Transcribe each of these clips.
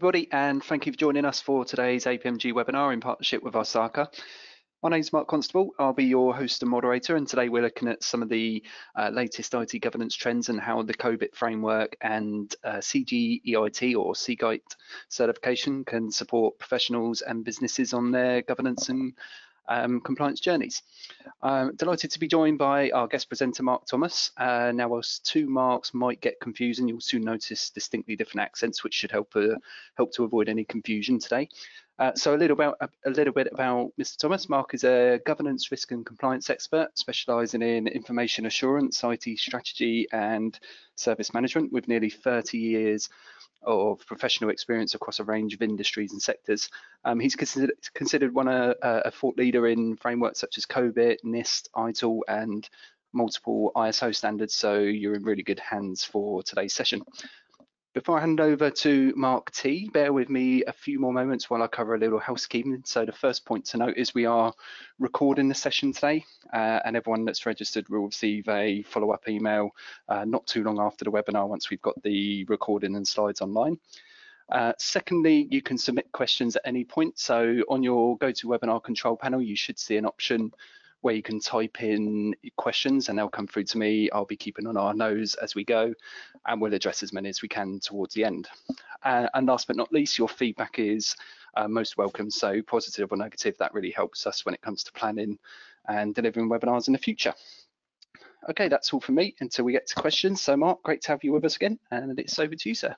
everybody, and thank you for joining us for today's APMG webinar in partnership with ISACA. My name is Mark Constable. I'll be your host and moderator, and today we're looking at some of the uh, latest IT governance trends and how the COBIT framework and uh, CGEIT or CGITE certification can support professionals and businesses on their governance and um, compliance journeys. I'm delighted to be joined by our guest presenter, Mark Thomas. Uh, now, whilst two Marks might get confusing, you'll soon notice distinctly different accents, which should help uh, help to avoid any confusion today. Uh, so a little about a little bit about Mr. Thomas. Mark is a governance, risk, and compliance expert, specialising in information assurance, IT strategy, and service management, with nearly 30 years of professional experience across a range of industries and sectors. Um, he's considered, considered one a, a thought leader in frameworks such as COBIT, NIST, ITIL, and multiple ISO standards. So you're in really good hands for today's session. Before I hand over to Mark T, bear with me a few more moments while I cover a little housekeeping. So the first point to note is we are recording the session today uh, and everyone that's registered will receive a follow-up email uh, not too long after the webinar once we've got the recording and slides online. Uh, secondly, you can submit questions at any point. So on your GoToWebinar control panel, you should see an option where you can type in questions and they'll come through to me. I'll be keeping on our nose as we go and we'll address as many as we can towards the end. Uh, and last but not least, your feedback is uh, most welcome. So positive or negative, that really helps us when it comes to planning and delivering webinars in the future. Okay, that's all from me until we get to questions. So Mark, great to have you with us again and it's over to you, sir.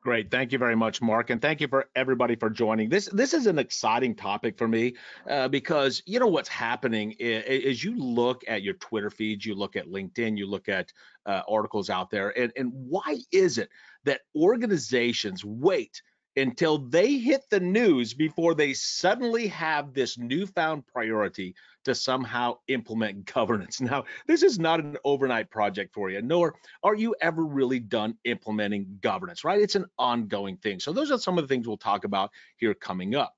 Great. Thank you very much, Mark. And thank you for everybody for joining. This this is an exciting topic for me uh, because you know what's happening is, you look at your Twitter feeds, you look at LinkedIn, you look at uh, articles out there, and, and why is it that organizations wait until they hit the news before they suddenly have this newfound priority to somehow implement governance. Now, this is not an overnight project for you, nor are you ever really done implementing governance, right? It's an ongoing thing. So those are some of the things we'll talk about here coming up.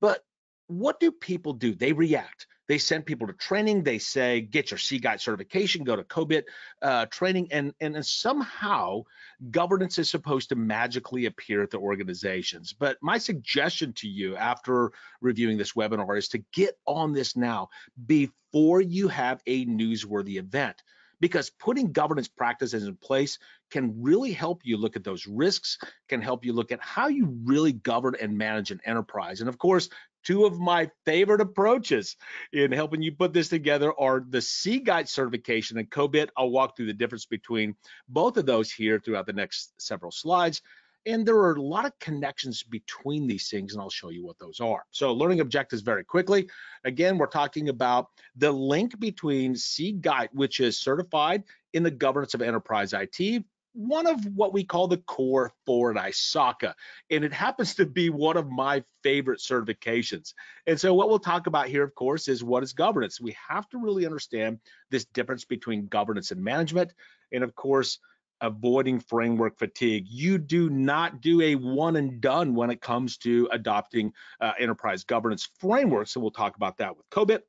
But what do people do? They react. They send people to training. They say, get your CGEIT certification, go to COBIT uh, training, and, and somehow governance is supposed to magically appear at the organizations. But my suggestion to you after reviewing this webinar is to get on this now before you have a newsworthy event because putting governance practices in place can really help you look at those risks, can help you look at how you really govern and manage an enterprise. And of course, two of my favorite approaches in helping you put this together are the CGEIT certification and COBIT. I'll walk through the difference between both of those here throughout the next several slides. And there are a lot of connections between these things, and I'll show you what those are. So learning objectives very quickly. Again, we're talking about the link between CGEIT, which is certified in the governance of enterprise IT, one of what we call the core four at ISACA, and it happens to be one of my favorite certifications. And so what we'll talk about here, of course, is what is governance. We have to really understand this difference between governance and management, and of course, avoiding framework fatigue. You do not do a one and done when it comes to adopting uh, enterprise governance frameworks, so we'll talk about that with COBIT.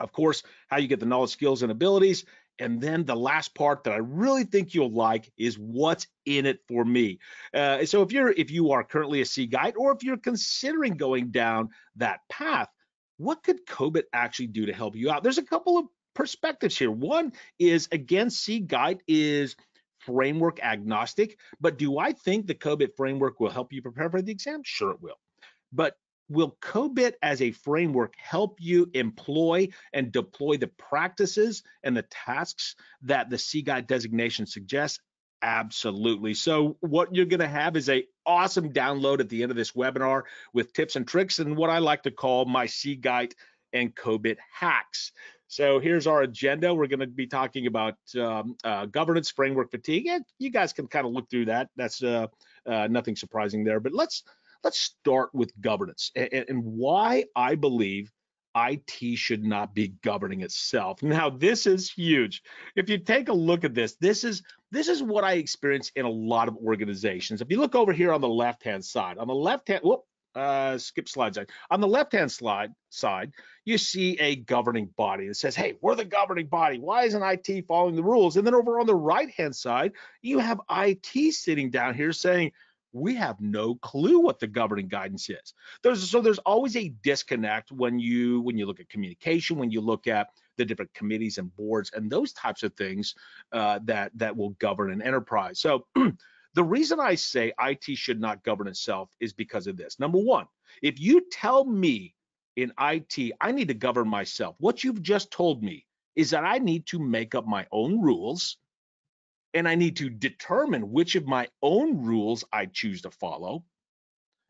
Of course, how you get the knowledge, skills, and abilities, and then the last part that I really think you'll like is what's in it for me. Uh, so if you're if you are currently a CGEIT or if you're considering going down that path, what could COBIT actually do to help you out? There's a couple of perspectives here. One is again, CGEIT is framework agnostic, but do I think the COBIT framework will help you prepare for the exam? Sure it will. But will COBIT as a framework help you employ and deploy the practices and the tasks that the CGEIT designation suggests? Absolutely. So what you're going to have is a awesome download at the end of this webinar with tips and tricks and what I like to call my CGEIT and COBIT hacks. So here's our agenda. We're going to be talking about um, uh, governance framework fatigue. And you guys can kind of look through that. That's uh, uh, nothing surprising there. But let's let's start with governance and, and why I believe IT should not be governing itself. Now, this is huge. If you take a look at this, this is this is what I experience in a lot of organizations. If you look over here on the left-hand side, on the left-hand, whoop, uh, skip slides. On the left-hand slide side, you see a governing body that says, "Hey, we're the governing body. Why isn't IT following the rules?" And then over on the right-hand side, you have IT sitting down here saying, we have no clue what the governing guidance is. There's, so there's always a disconnect when you when you look at communication, when you look at the different committees and boards and those types of things uh, that that will govern an enterprise. So the reason I say IT should not govern itself is because of this. Number one, if you tell me in IT I need to govern myself, what you've just told me is that I need to make up my own rules and I need to determine which of my own rules I choose to follow.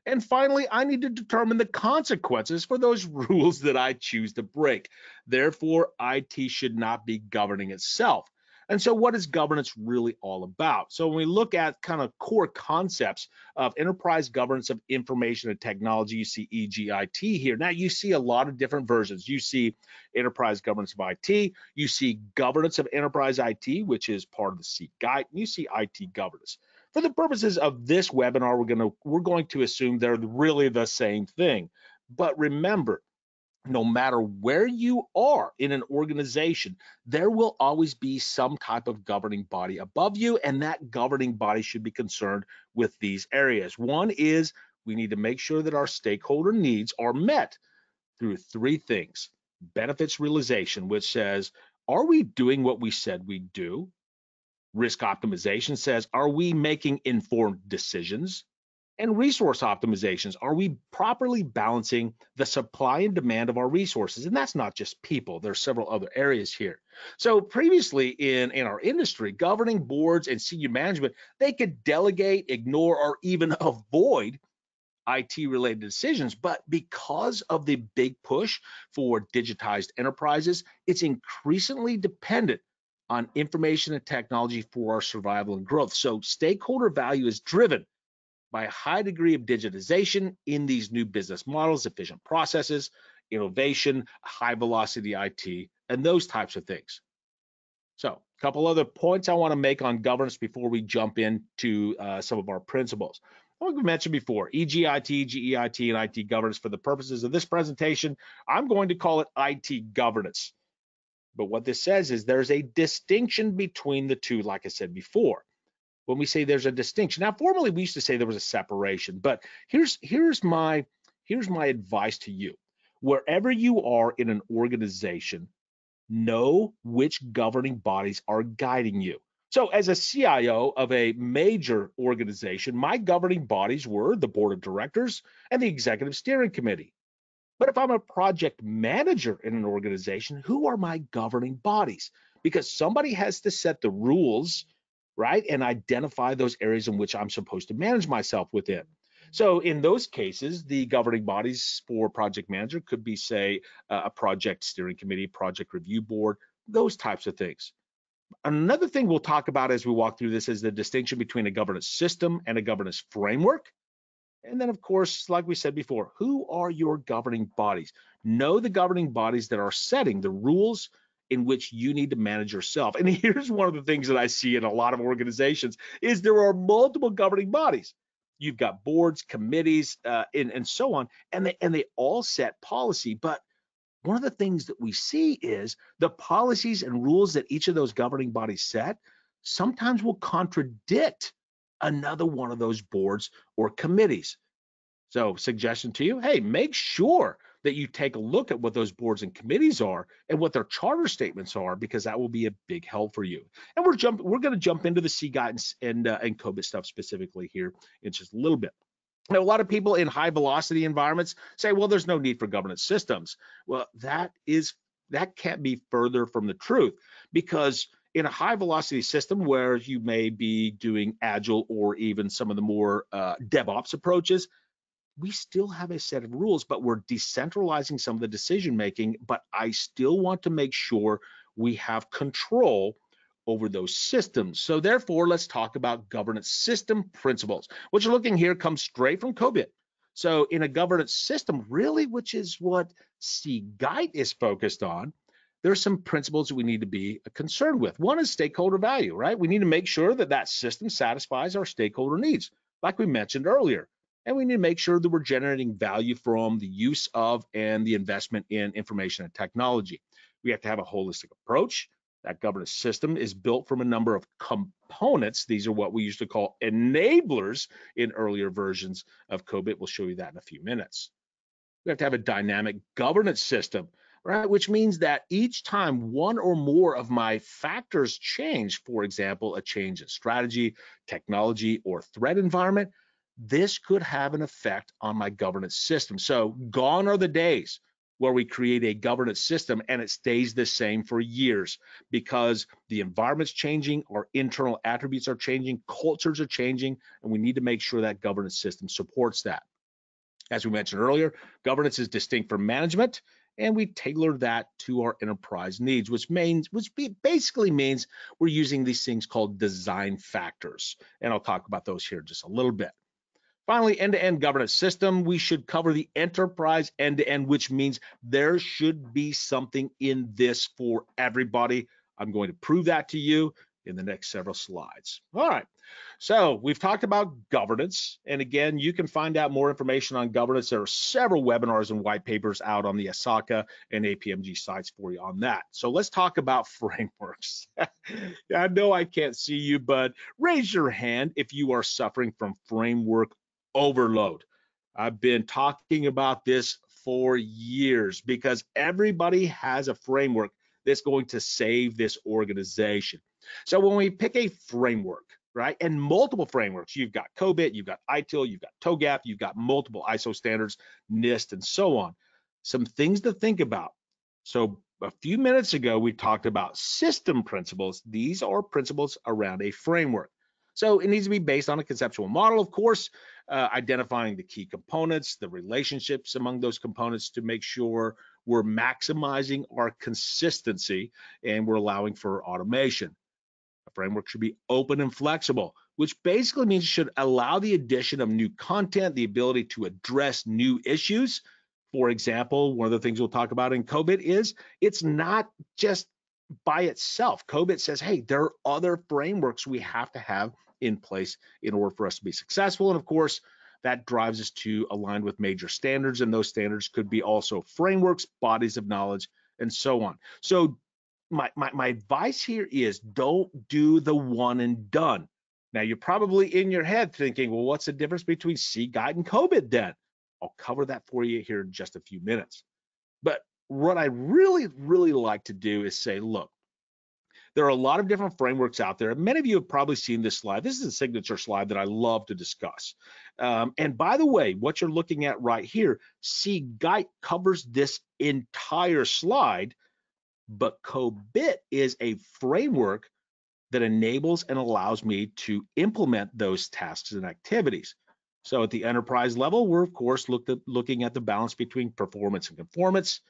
And finally, I need to determine the consequences for those rules that I choose to break. Therefore, IT should not be governing itself. And so what is governance really all about? So when we look at kind of core concepts of enterprise governance of information and technology, you see EGIT here. Now you see a lot of different versions. You see enterprise governance of IT, you see governance of enterprise IT, which is part of the CGEIT, and you see IT governance. For the purposes of this webinar, we're going to we're going to assume they're really the same thing. But remember, no matter where you are in an organization, there will always be some type of governing body above you, and that governing body should be concerned with these areas. One is we need to make sure that our stakeholder needs are met through three things benefits realization, which says, are we doing what we said we'd do? Risk optimization says, are we making informed decisions? And resource optimizations. Are we properly balancing the supply and demand of our resources? And that's not just people, there's several other areas here. So previously in, in our industry, governing boards and senior management, they could delegate, ignore, or even avoid IT related decisions. But because of the big push for digitized enterprises, it's increasingly dependent on information and technology for our survival and growth. So stakeholder value is driven by a high degree of digitization in these new business models, efficient processes, innovation, high velocity IT, and those types of things. So a couple other points I want to make on governance before we jump into uh, some of our principles. Like we mentioned before, EGIT, GEIT, and IT governance for the purposes of this presentation, I'm going to call it IT governance. But what this says is there's a distinction between the two, like I said before when we say there's a distinction. Now, formally, we used to say there was a separation, but here's here's my here's my advice to you. Wherever you are in an organization, know which governing bodies are guiding you. So, as a CIO of a major organization, my governing bodies were the board of directors and the executive steering committee. But if I'm a project manager in an organization, who are my governing bodies? Because somebody has to set the rules right? And identify those areas in which I'm supposed to manage myself within. So in those cases, the governing bodies for project manager could be, say, a project steering committee, project review board, those types of things. Another thing we'll talk about as we walk through this is the distinction between a governance system and a governance framework. And then, of course, like we said before, who are your governing bodies? Know the governing bodies that are setting the rules in which you need to manage yourself. And here's one of the things that I see in a lot of organizations is there are multiple governing bodies. You've got boards, committees, uh, and, and so on, and they and they all set policy. But one of the things that we see is the policies and rules that each of those governing bodies set sometimes will contradict another one of those boards or committees. So, suggestion to you: Hey, make sure that you take a look at what those boards and committees are and what their charter statements are, because that will be a big help for you. And we're jump we're going to jump into the CGEIT and uh, and COBIT stuff specifically here in just a little bit. Now, a lot of people in high velocity environments say, well, there's no need for governance systems. Well, that is that can't be further from the truth because in a high velocity system where you may be doing agile or even some of the more uh, DevOps approaches, we still have a set of rules, but we're decentralizing some of the decision making. But I still want to make sure we have control over those systems. So therefore, let's talk about governance system principles. What you're looking here comes straight from COBIT. So in a governance system, really, which is what CGEIT is focused on, there are some principles that we need to be concerned with. One is stakeholder value, right? We need to make sure that that system satisfies our stakeholder needs, like we mentioned earlier and we need to make sure that we're generating value from the use of and the investment in information and technology. We have to have a holistic approach. That governance system is built from a number of components. These are what we used to call enablers in earlier versions of COBIT. We'll show you that in a few minutes. We have to have a dynamic governance system, right? Which means that each time one or more of my factors change, for example, a change in strategy, technology, or threat environment, this could have an effect on my governance system. So gone are the days where we create a governance system and it stays the same for years because the environment's changing, our internal attributes are changing, cultures are changing, and we need to make sure that governance system supports that. As we mentioned earlier, governance is distinct from management, and we tailor that to our enterprise needs, which means, which basically means we're using these things called design factors. And I'll talk about those here just a little bit. Finally, end-to-end governance system, we should cover the enterprise end-to-end, which means there should be something in this for everybody. I'm going to prove that to you in the next several slides. All right, so we've talked about governance. And again, you can find out more information on governance. There are several webinars and white papers out on the ISACA and APMG sites for you on that. So let's talk about frameworks. I know I can't see you, but raise your hand if you are suffering from framework overload. I've been talking about this for years because everybody has a framework that's going to save this organization. So when we pick a framework, right, and multiple frameworks, you've got COBIT, you've got ITIL, you've got TOGAF, you've got multiple ISO standards, NIST, and so on. Some things to think about. So a few minutes ago, we talked about system principles. These are principles around a framework. So it needs to be based on a conceptual model, of course, uh, identifying the key components, the relationships among those components to make sure we're maximizing our consistency and we're allowing for automation. A framework should be open and flexible, which basically means it should allow the addition of new content, the ability to address new issues. For example, one of the things we'll talk about in COBIT is it's not just by itself. COBIT says, hey, there are other frameworks we have to have in place in order for us to be successful. And of course, that drives us to align with major standards, and those standards could be also frameworks, bodies of knowledge, and so on. So my, my, my advice here is don't do the one and done. Now you're probably in your head thinking, well, what's the difference between CGEIT and COBIT then? I'll cover that for you here in just a few minutes. But what I really, really like to do is say, look, there are a lot of different frameworks out there. And many of you have probably seen this slide. This is a signature slide that I love to discuss. Um, and by the way, what you're looking at right here, CGEIT covers this entire slide, but COBIT is a framework that enables and allows me to implement those tasks and activities. So at the enterprise level, we're of course at, looking at the balance between performance and conformance.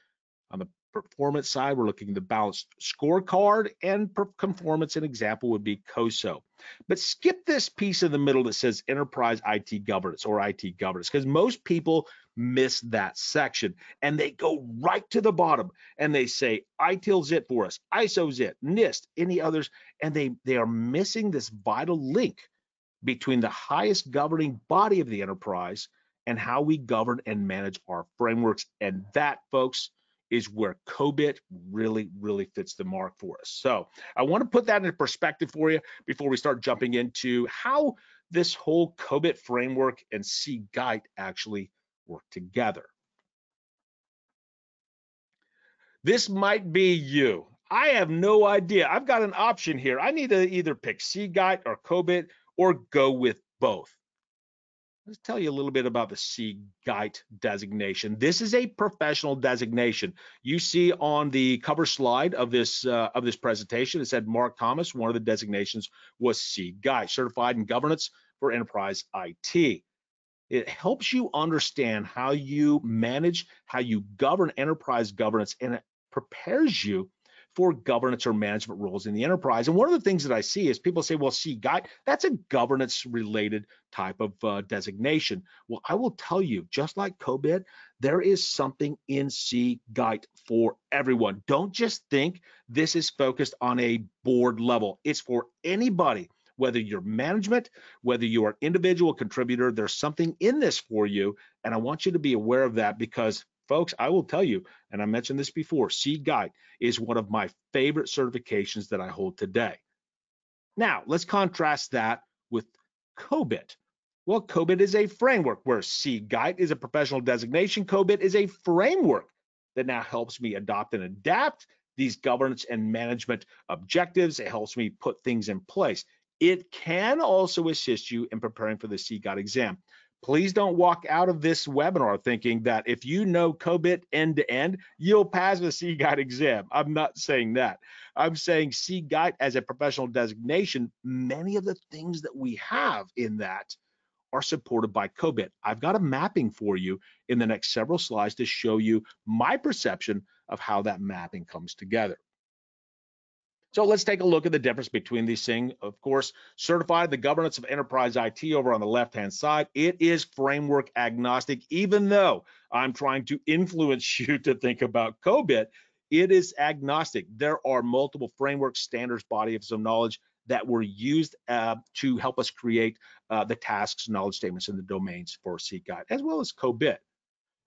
On the performance side, we're looking at the balanced scorecard and conformance. An example would be COSO. But skip this piece in the middle that says enterprise IT governance or IT governance, because most people miss that section and they go right to the bottom and they say ITIL's it for us, ISO's it, NIST, any others, and they, they are missing this vital link between the highest governing body of the enterprise and how we govern and manage our frameworks. And that, folks, is where COBIT really, really fits the mark for us. So I want to put that in perspective for you before we start jumping into how this whole COBIT framework and CGEIT actually work together. This might be you. I have no idea. I've got an option here. I need to either pick CGEIT or COBIT or go with both. Let's tell you a little bit about the CGEIT designation. This is a professional designation. You see on the cover slide of this uh, of this presentation, it said Mark Thomas. One of the designations was CGEIT, Certified in Governance for Enterprise IT. It helps you understand how you manage, how you govern enterprise governance, and it prepares you for governance or management roles in the enterprise. And one of the things that I see is people say, well, CGEIT, that's a governance related type of uh, designation. Well, I will tell you, just like COBIT, there is something in CGEIT for everyone. Don't just think this is focused on a board level. It's for anybody whether you're management, whether you are individual contributor, there's something in this for you. And I want you to be aware of that because folks, I will tell you, and I mentioned this before, CGEIT is one of my favorite certifications that I hold today. Now, let's contrast that with COBIT. Well, COBIT is a framework where CGEIT is a professional designation. COBIT is a framework that now helps me adopt and adapt these governance and management objectives. It helps me put things in place. It can also assist you in preparing for the CGEIT exam. Please don't walk out of this webinar thinking that if you know COBIT end to end, you'll pass the CGEIT exam. I'm not saying that. I'm saying CGEIT as a professional designation, many of the things that we have in that are supported by COBIT. I've got a mapping for you in the next several slides to show you my perception of how that mapping comes together. So let's take a look at the difference between these things. Of course, certified the governance of enterprise IT over on the left-hand side. It is framework agnostic, even though I'm trying to influence you to think about COBIT, it is agnostic. There are multiple framework standards, bodies of some knowledge that were used uh, to help us create uh, the tasks, knowledge statements, and the domains for CGEIT, as well as COBIT.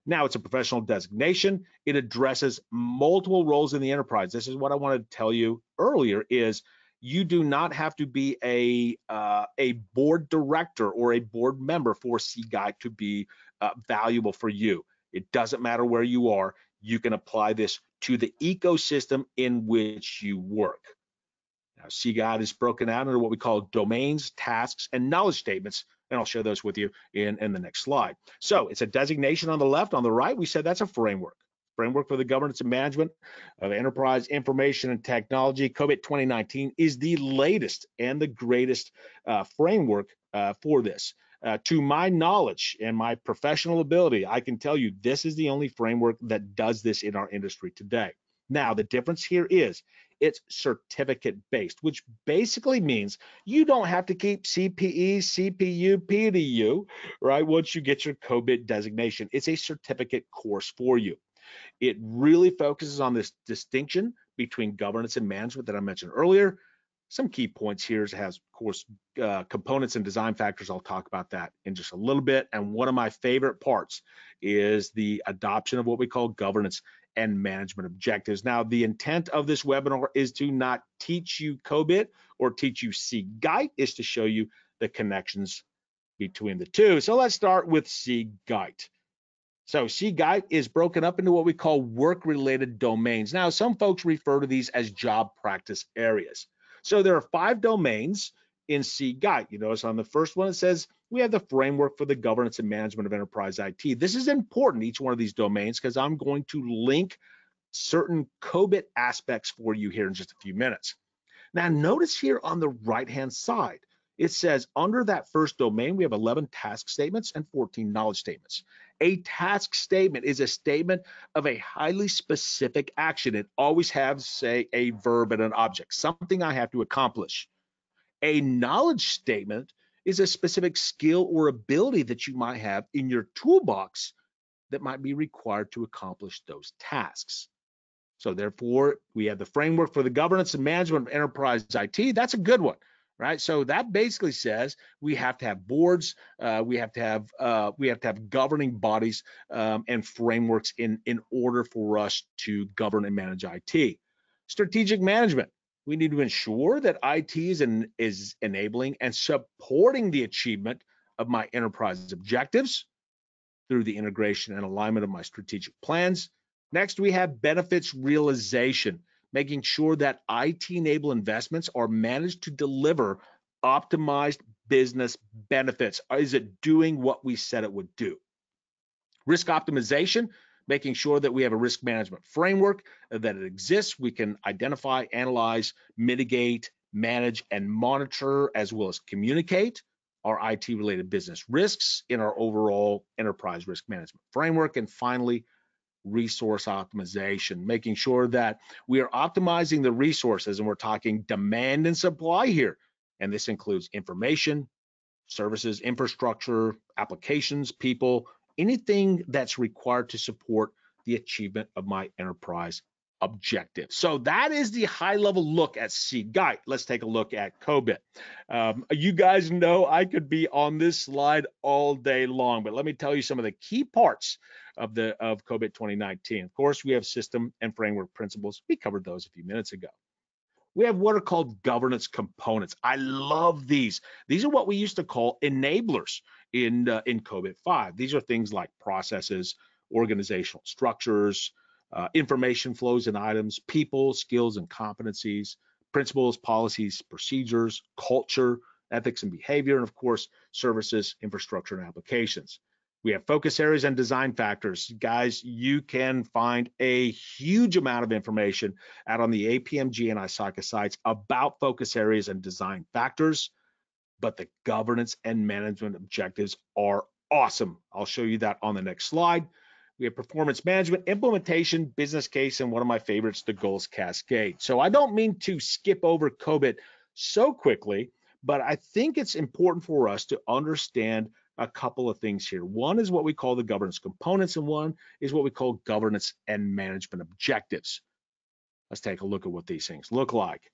Now it's a professional designation. It addresses multiple roles in the enterprise. This is what I wanted to tell you earlier is you do not have to be a uh, a board director or a board member for CGEIT to be uh, valuable for you. It doesn't matter where you are. You can apply this to the ecosystem in which you work. Now, CGEIT is broken out into what we call domains, tasks, and knowledge statements, and I'll share those with you in, in the next slide. So it's a designation on the left. On the right, we said that's a framework. Framework for the governance and management of enterprise information and technology. COBIT 2019 is the latest and the greatest uh, framework uh, for this. Uh, to my knowledge and my professional ability, I can tell you this is the only framework that does this in our industry today. Now, the difference here is it's certificate based, which basically means you don't have to keep CPE, CPU, PDU, right? Once you get your COBIT designation, it's a certificate course for you. It really focuses on this distinction between governance and management that I mentioned earlier. Some key points here has, of course, uh, components and design factors. I'll talk about that in just a little bit. And one of my favorite parts is the adoption of what we call governance and management objectives. Now, the intent of this webinar is to not teach you COBIT or teach you CGEIT, is to show you the connections between the two. So let's start with CGEIT. So CGEIT is broken up into what we call work-related domains. Now, some folks refer to these as job practice areas. So there are five domains in CGEIT. You notice on the first one, it says we have the framework for the governance and management of enterprise IT. This is important, each one of these domains, because I'm going to link certain COBIT aspects for you here in just a few minutes. Now, notice here on the right-hand side, it says under that first domain, we have 11 task statements and 14 knowledge statements. A task statement is a statement of a highly specific action. It always has, say, a verb and an object, something I have to accomplish. A knowledge statement is a specific skill or ability that you might have in your toolbox that might be required to accomplish those tasks. So therefore, we have the framework for the governance and management of enterprise IT. That's a good one, right? So that basically says we have to have boards, uh, we have to have uh, we have to have governing bodies um, and frameworks in in order for us to govern and manage IT. Strategic management we need to ensure that IT is, is enabling and supporting the achievement of my enterprise objectives through the integration and alignment of my strategic plans. Next, we have benefits realization, making sure that IT enable investments are managed to deliver optimized business benefits. Is it doing what we said it would do? Risk optimization, making sure that we have a risk management framework that it exists. We can identify, analyze, mitigate, manage, and monitor, as well as communicate our IT related business risks in our overall enterprise risk management framework. And finally, resource optimization, making sure that we are optimizing the resources, and we're talking demand and supply here. And this includes information, services, infrastructure, applications, people, anything that's required to support the achievement of my enterprise objective. So that is the high level look at CGEIT. Let's take a look at COBIT. Um, you guys know I could be on this slide all day long, but let me tell you some of the key parts of the of COBIT 2019. Of course, we have system and framework principles. We covered those a few minutes ago. We have what are called governance components. I love these. These are what we used to call enablers in uh, in COBIT 5. These are things like processes, organizational structures, uh, information flows and items, people, skills and competencies, principles, policies, procedures, culture, ethics and behavior, and of course, services, infrastructure, and applications. We have focus areas and design factors. Guys, you can find a huge amount of information out on the APMG and ISACA sites about focus areas and design factors, but the governance and management objectives are awesome. I'll show you that on the next slide. We have performance management, implementation, business case, and one of my favorites, the goals cascade. So I don't mean to skip over COBIT so quickly, but I think it's important for us to understand a couple of things here. One is what we call the governance components, and one is what we call governance and management objectives. Let's take a look at what these things look like.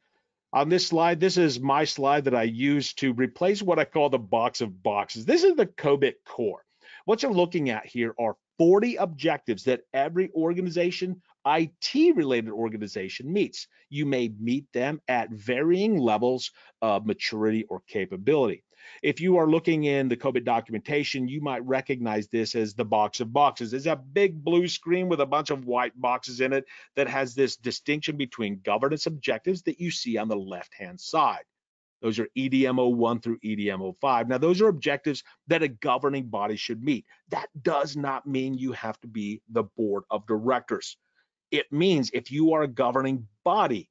On this slide, this is my slide that I use to replace what I call the box of boxes. This is the COBIT core. What you're looking at here are 40 objectives that every organization, IT related organization meets. You may meet them at varying levels of maturity or capability. If you are looking in the COBIT documentation, you might recognize this as the box of boxes. It's a big blue screen with a bunch of white boxes in it that has this distinction between governance objectives that you see on the left-hand side. Those are EDM 01 through EDM 05. Now, those are objectives that a governing body should meet. That does not mean you have to be the board of directors. It means if you are a governing body,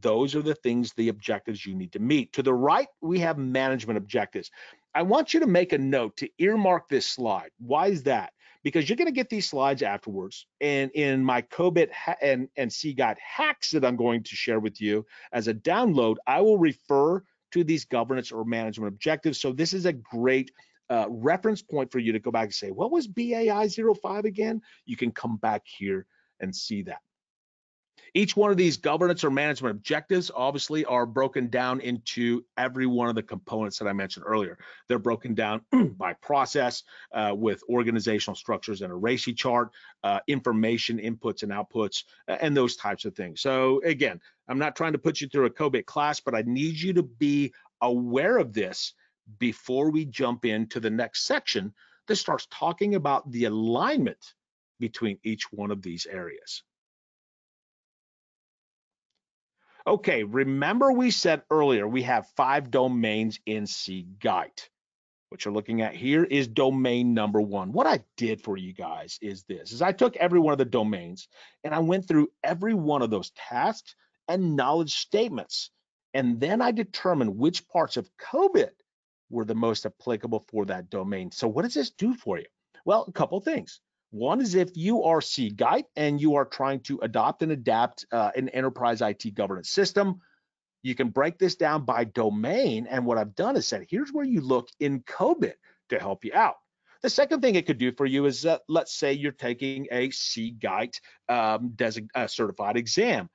those are the things, the objectives you need to meet. To the right, we have management objectives. I want you to make a note to earmark this slide. Why is that? because you're going to get these slides afterwards. And in my COBIT and, and CGEIT hacks that I'm going to share with you as a download, I will refer to these governance or management objectives. So this is a great uh, reference point for you to go back and say, what was BAI 05 again? You can come back here and see that. Each one of these governance or management objectives obviously are broken down into every one of the components that I mentioned earlier. They're broken down by process uh, with organizational structures and a RACI chart, uh, information inputs and outputs, and those types of things. So again, I'm not trying to put you through a COBIT class, but I need you to be aware of this before we jump into the next section that starts talking about the alignment between each one of these areas. Okay, remember we said earlier we have five domains in CGEIT. What you're looking at here is domain number one. What I did for you guys is this, is I took every one of the domains and I went through every one of those tasks and knowledge statements. And then I determined which parts of COBIT were the most applicable for that domain. So what does this do for you? Well, a couple things. One is if you are CGEIT and you are trying to adopt and adapt uh, an enterprise IT governance system, you can break this down by domain. And what I've done is said, here's where you look in COBIT to help you out. The second thing it could do for you is that let's say you're taking a CGEIT um, uh, certified exam.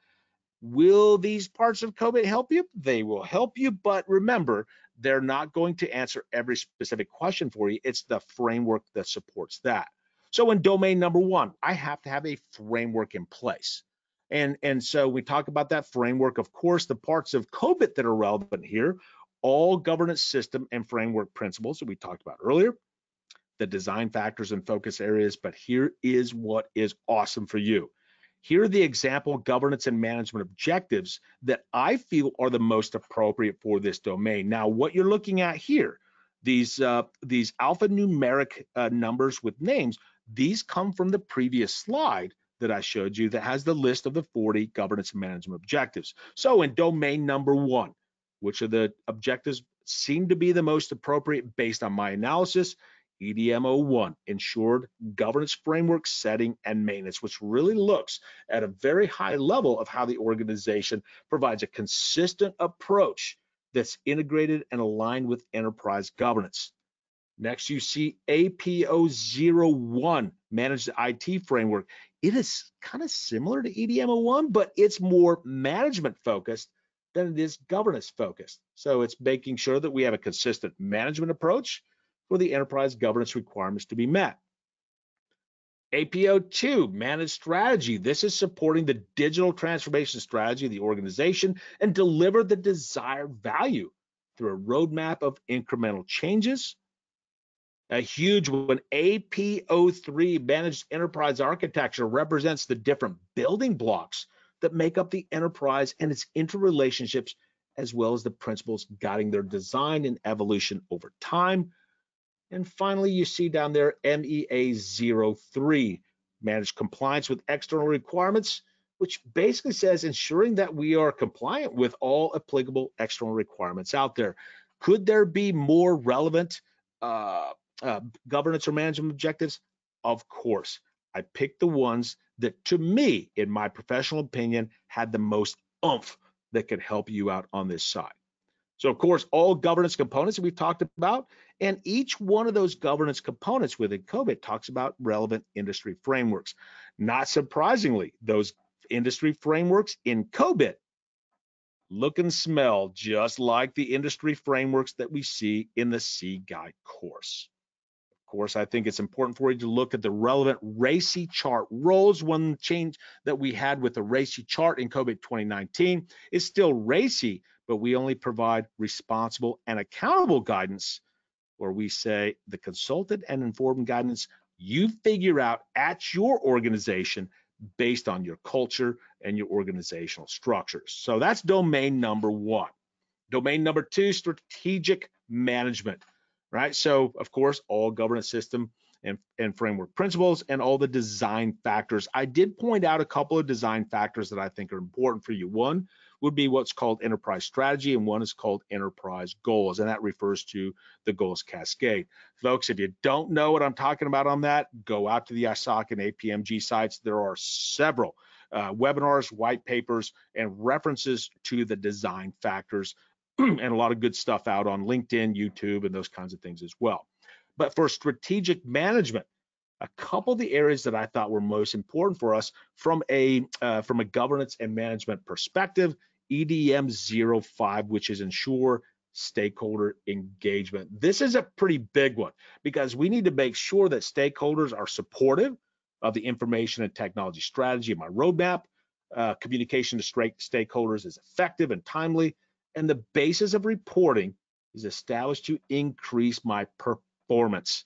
Will these parts of COBIT help you? They will help you, but remember, they're not going to answer every specific question for you. It's the framework that supports that. So in domain number one, I have to have a framework in place. And, and so we talk about that framework. Of course, the parts of COBIT that are relevant here, all governance system and framework principles that we talked about earlier, the design factors and focus areas, but here is what is awesome for you. Here are the example governance and management objectives that I feel are the most appropriate for this domain. Now, what you're looking at here, these uh, these alphanumeric uh, numbers with names, these come from the previous slide that I showed you that has the list of the 40 governance and management objectives. So in domain number one, which of the objectives seem to be the most appropriate based on my analysis, EDM 01, ensured governance framework setting and maintenance, which really looks at a very high level of how the organization provides a consistent approach that's integrated and aligned with enterprise governance. Next, you see APO01, Manage the IT Framework. it is kind of similar to EDM 01, but it's more management focused than it is governance focused. So it's making sure that we have a consistent management approach for the enterprise governance requirements to be met. APO2, managed strategy. This is supporting the digital transformation strategy of the organization and deliver the desired value through a roadmap of incremental changes. A huge one, APO3, managed enterprise architecture, represents the different building blocks that make up the enterprise and its interrelationships, as well as the principles guiding their design and evolution over time. And finally, you see down there MEA 03, Managed compliance with external requirements, which basically says ensuring that we are compliant with all applicable external requirements out there. Could there be more relevant uh, uh, governance or management objectives? Of course. I picked the ones that, to me, in my professional opinion, had the most oomph that could help you out on this side. So, of course, all governance components that we've talked about, and each one of those governance components within COBIT talks about relevant industry frameworks. Not surprisingly, those industry frameworks in COBIT look and smell just like the industry frameworks that we see in the CGEIT course. Course, I think it's important for you to look at the relevant RACI chart roles. One change that we had with the RACI chart in COBIT 2019 is still RACI, but we only provide responsible and accountable guidance where we say the consulted and informed guidance you figure out at your organization based on your culture and your organizational structures. So that's domain number one. Domain number two, strategic management, right? So of course, all governance system and, and framework principles and all the design factors. I did point out a couple of design factors that I think are important for you. One would be what's called enterprise strategy, and one is called enterprise goals, and that refers to the goals cascade. Folks, if you don't know what I'm talking about on that, go out to the ISACA and APMG sites. There are several uh, webinars, white papers, and references to the design factors, and a lot of good stuff out on LinkedIn, YouTube, and those kinds of things as well. But for strategic management, a couple of the areas that I thought were most important for us from a uh, from a governance and management perspective EDM 05, which is ensure stakeholder engagement. This is a pretty big one because we need to make sure that stakeholders are supportive of the information and technology strategy of my roadmap. Uh, communication to stakeholders is effective and timely, and the basis of reporting is established to increase my performance.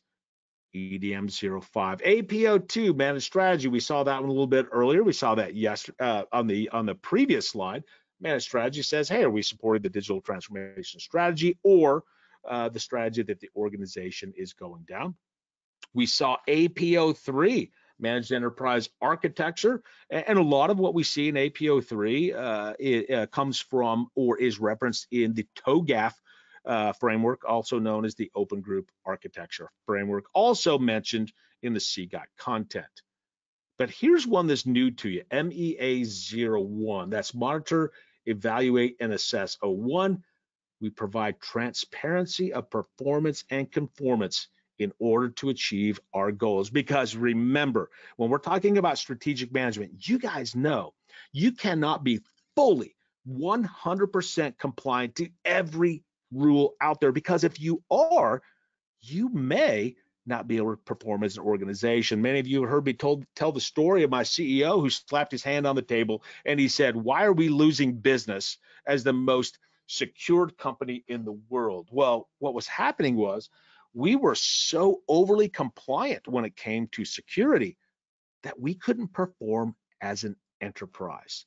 EDM 05. APO2 managed strategy. We saw that one a little bit earlier. We saw that yesterday uh, on the on the previous slide managed strategy says, hey, are we supporting the digital transformation strategy or uh, the strategy that the organization is going down? We saw APO3, managed enterprise architecture, and a lot of what we see in APO3 uh, it, uh, comes from or is referenced in the TOGAF uh, framework, also known as the Open Group Architecture Framework, also mentioned in the CGEIT content. But here's one that's new to you, MEA01. That's monitor, evaluate, and assess. 01, we provide transparency of performance and conformance in order to achieve our goals. Because remember, when we're talking about strategic management, you guys know you cannot be fully 100% compliant to every rule out there because if you are, you may not be able to perform as an organization. Many of you have heard me told, tell the story of my CEO who slapped his hand on the table and he said, Why are we losing business as the most secured company in the world? Well, what was happening was we were so overly compliant when it came to security that we couldn't perform as an enterprise.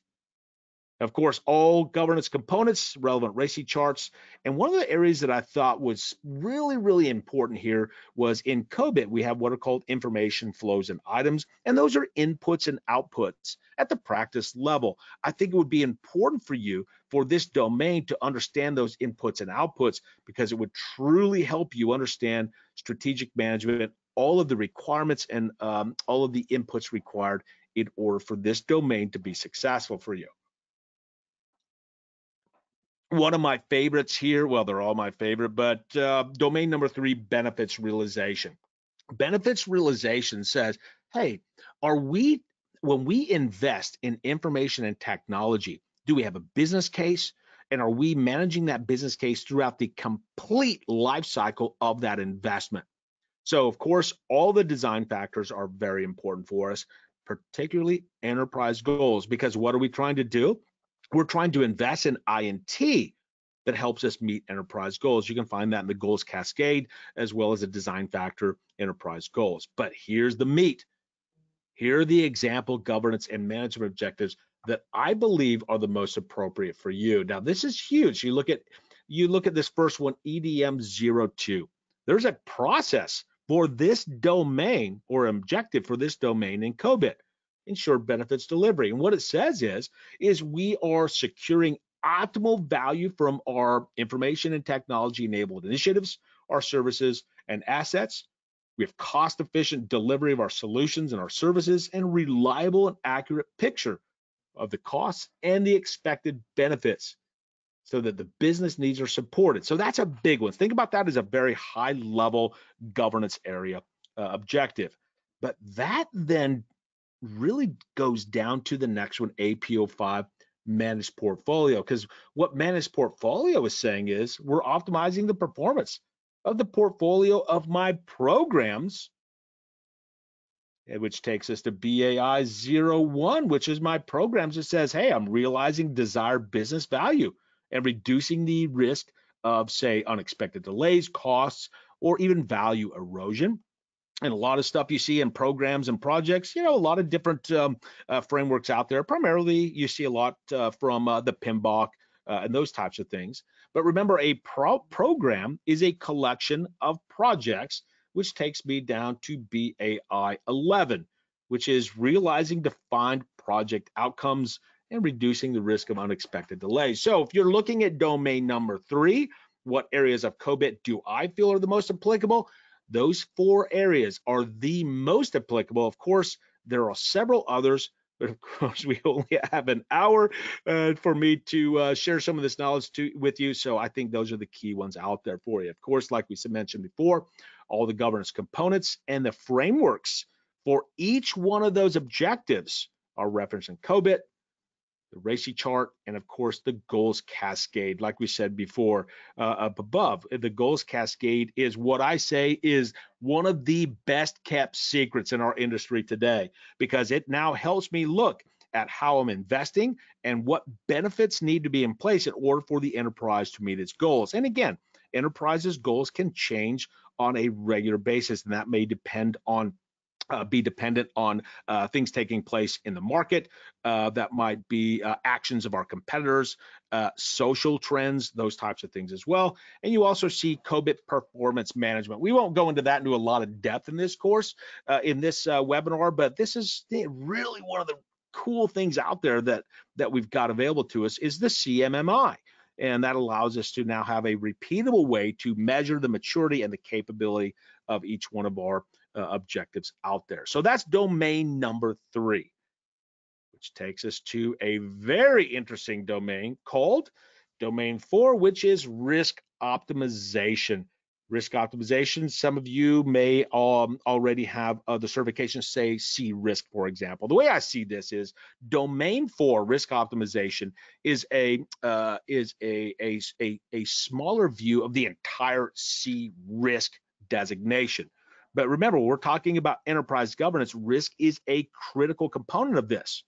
Of course, all governance components, relevant RACI charts. And one of the areas that I thought was really, really important here was in COBIT, we have what are called information flows and items, and those are inputs and outputs at the practice level. I think it would be important for you for this domain to understand those inputs and outputs because it would truly help you understand strategic management, all of the requirements and um, all of the inputs required in order for this domain to be successful for you one of my favorites here, well, they're all my favorite, but uh, domain number three, benefits realization. Benefits realization says, hey, are we when we invest in information and technology, do we have a business case? And are we managing that business case throughout the complete life cycle of that investment? So, of course, all the design factors are very important for us, particularly enterprise goals, because what are we trying to do? We're trying to invest in I&T that helps us meet enterprise goals. You can find that in the goals cascade, as well as the design factor enterprise goals. But here's the meat. Here are the example governance and management objectives that I believe are the most appropriate for you. Now, this is huge. You look at you look at this first one, EDM 02. There's a process for this domain or objective for this domain in COBIT, ensured benefits delivery. And what it says is, is we are securing optimal value from our information and technology enabled initiatives, our services and assets. We have cost efficient delivery of our solutions and our services and reliable and accurate picture of the costs and the expected benefits so that the business needs are supported. So that's a big one. Think about that as a very high level governance area uh, objective. But that then really goes down to the next one, APO5 managed portfolio. Because what managed portfolio is saying is we're optimizing the performance of the portfolio of my programs which takes us to BAI 01, which is my programs that says, hey, I'm realizing desired business value and reducing the risk of, say, unexpected delays, costs, or even value erosion. And a lot of stuff you see in programs and projects, you know, a lot of different um, uh, frameworks out there. Primarily, you see a lot uh, from uh, the PMBOK uh, and those types of things. But remember, a pro program is a collection of projects which takes me down to BAI 11, which is realizing defined project outcomes and reducing the risk of unexpected delays. So if you're looking at domain number three, what areas of COBIT do I feel are the most applicable? Those four areas are the most applicable. Of course, there are several others, but of course we only have an hour uh, for me to uh, share some of this knowledge to, with you. So I think those are the key ones out there for you. Of course, like we mentioned before, all the governance components and the frameworks for each one of those objectives are referenced in COBIT, the RACI chart, and of course the goals cascade. Like we said before uh, up above, the goals cascade is what I say is one of the best kept secrets in our industry today because it now helps me look at how I'm investing and what benefits need to be in place in order for the enterprise to meet its goals. And again, enterprises goals can change on a regular basis, and that may depend on uh, be dependent on uh, things taking place in the market. Uh, that might be uh, actions of our competitors, uh, social trends, those types of things as well. And you also see COBIT performance management. We won't go into that into a lot of depth in this course, uh, in this webinar, but this is really one of the cool things out there that that we've got available to us is the CMMI and that allows us to now have a repeatable way to measure the maturity and the capability of each one of our uh, objectives out there. So that's domain number three, which takes us to a very interesting domain called domain four, which is risk optimization risk optimization. Some of you may um, already have uh, the certification say CRISC, for example. The way I see this is domain four risk optimization is a uh, is a, a, a, a smaller view of the entire C risk designation. But remember, we're talking about enterprise governance. Risk is a critical component of this.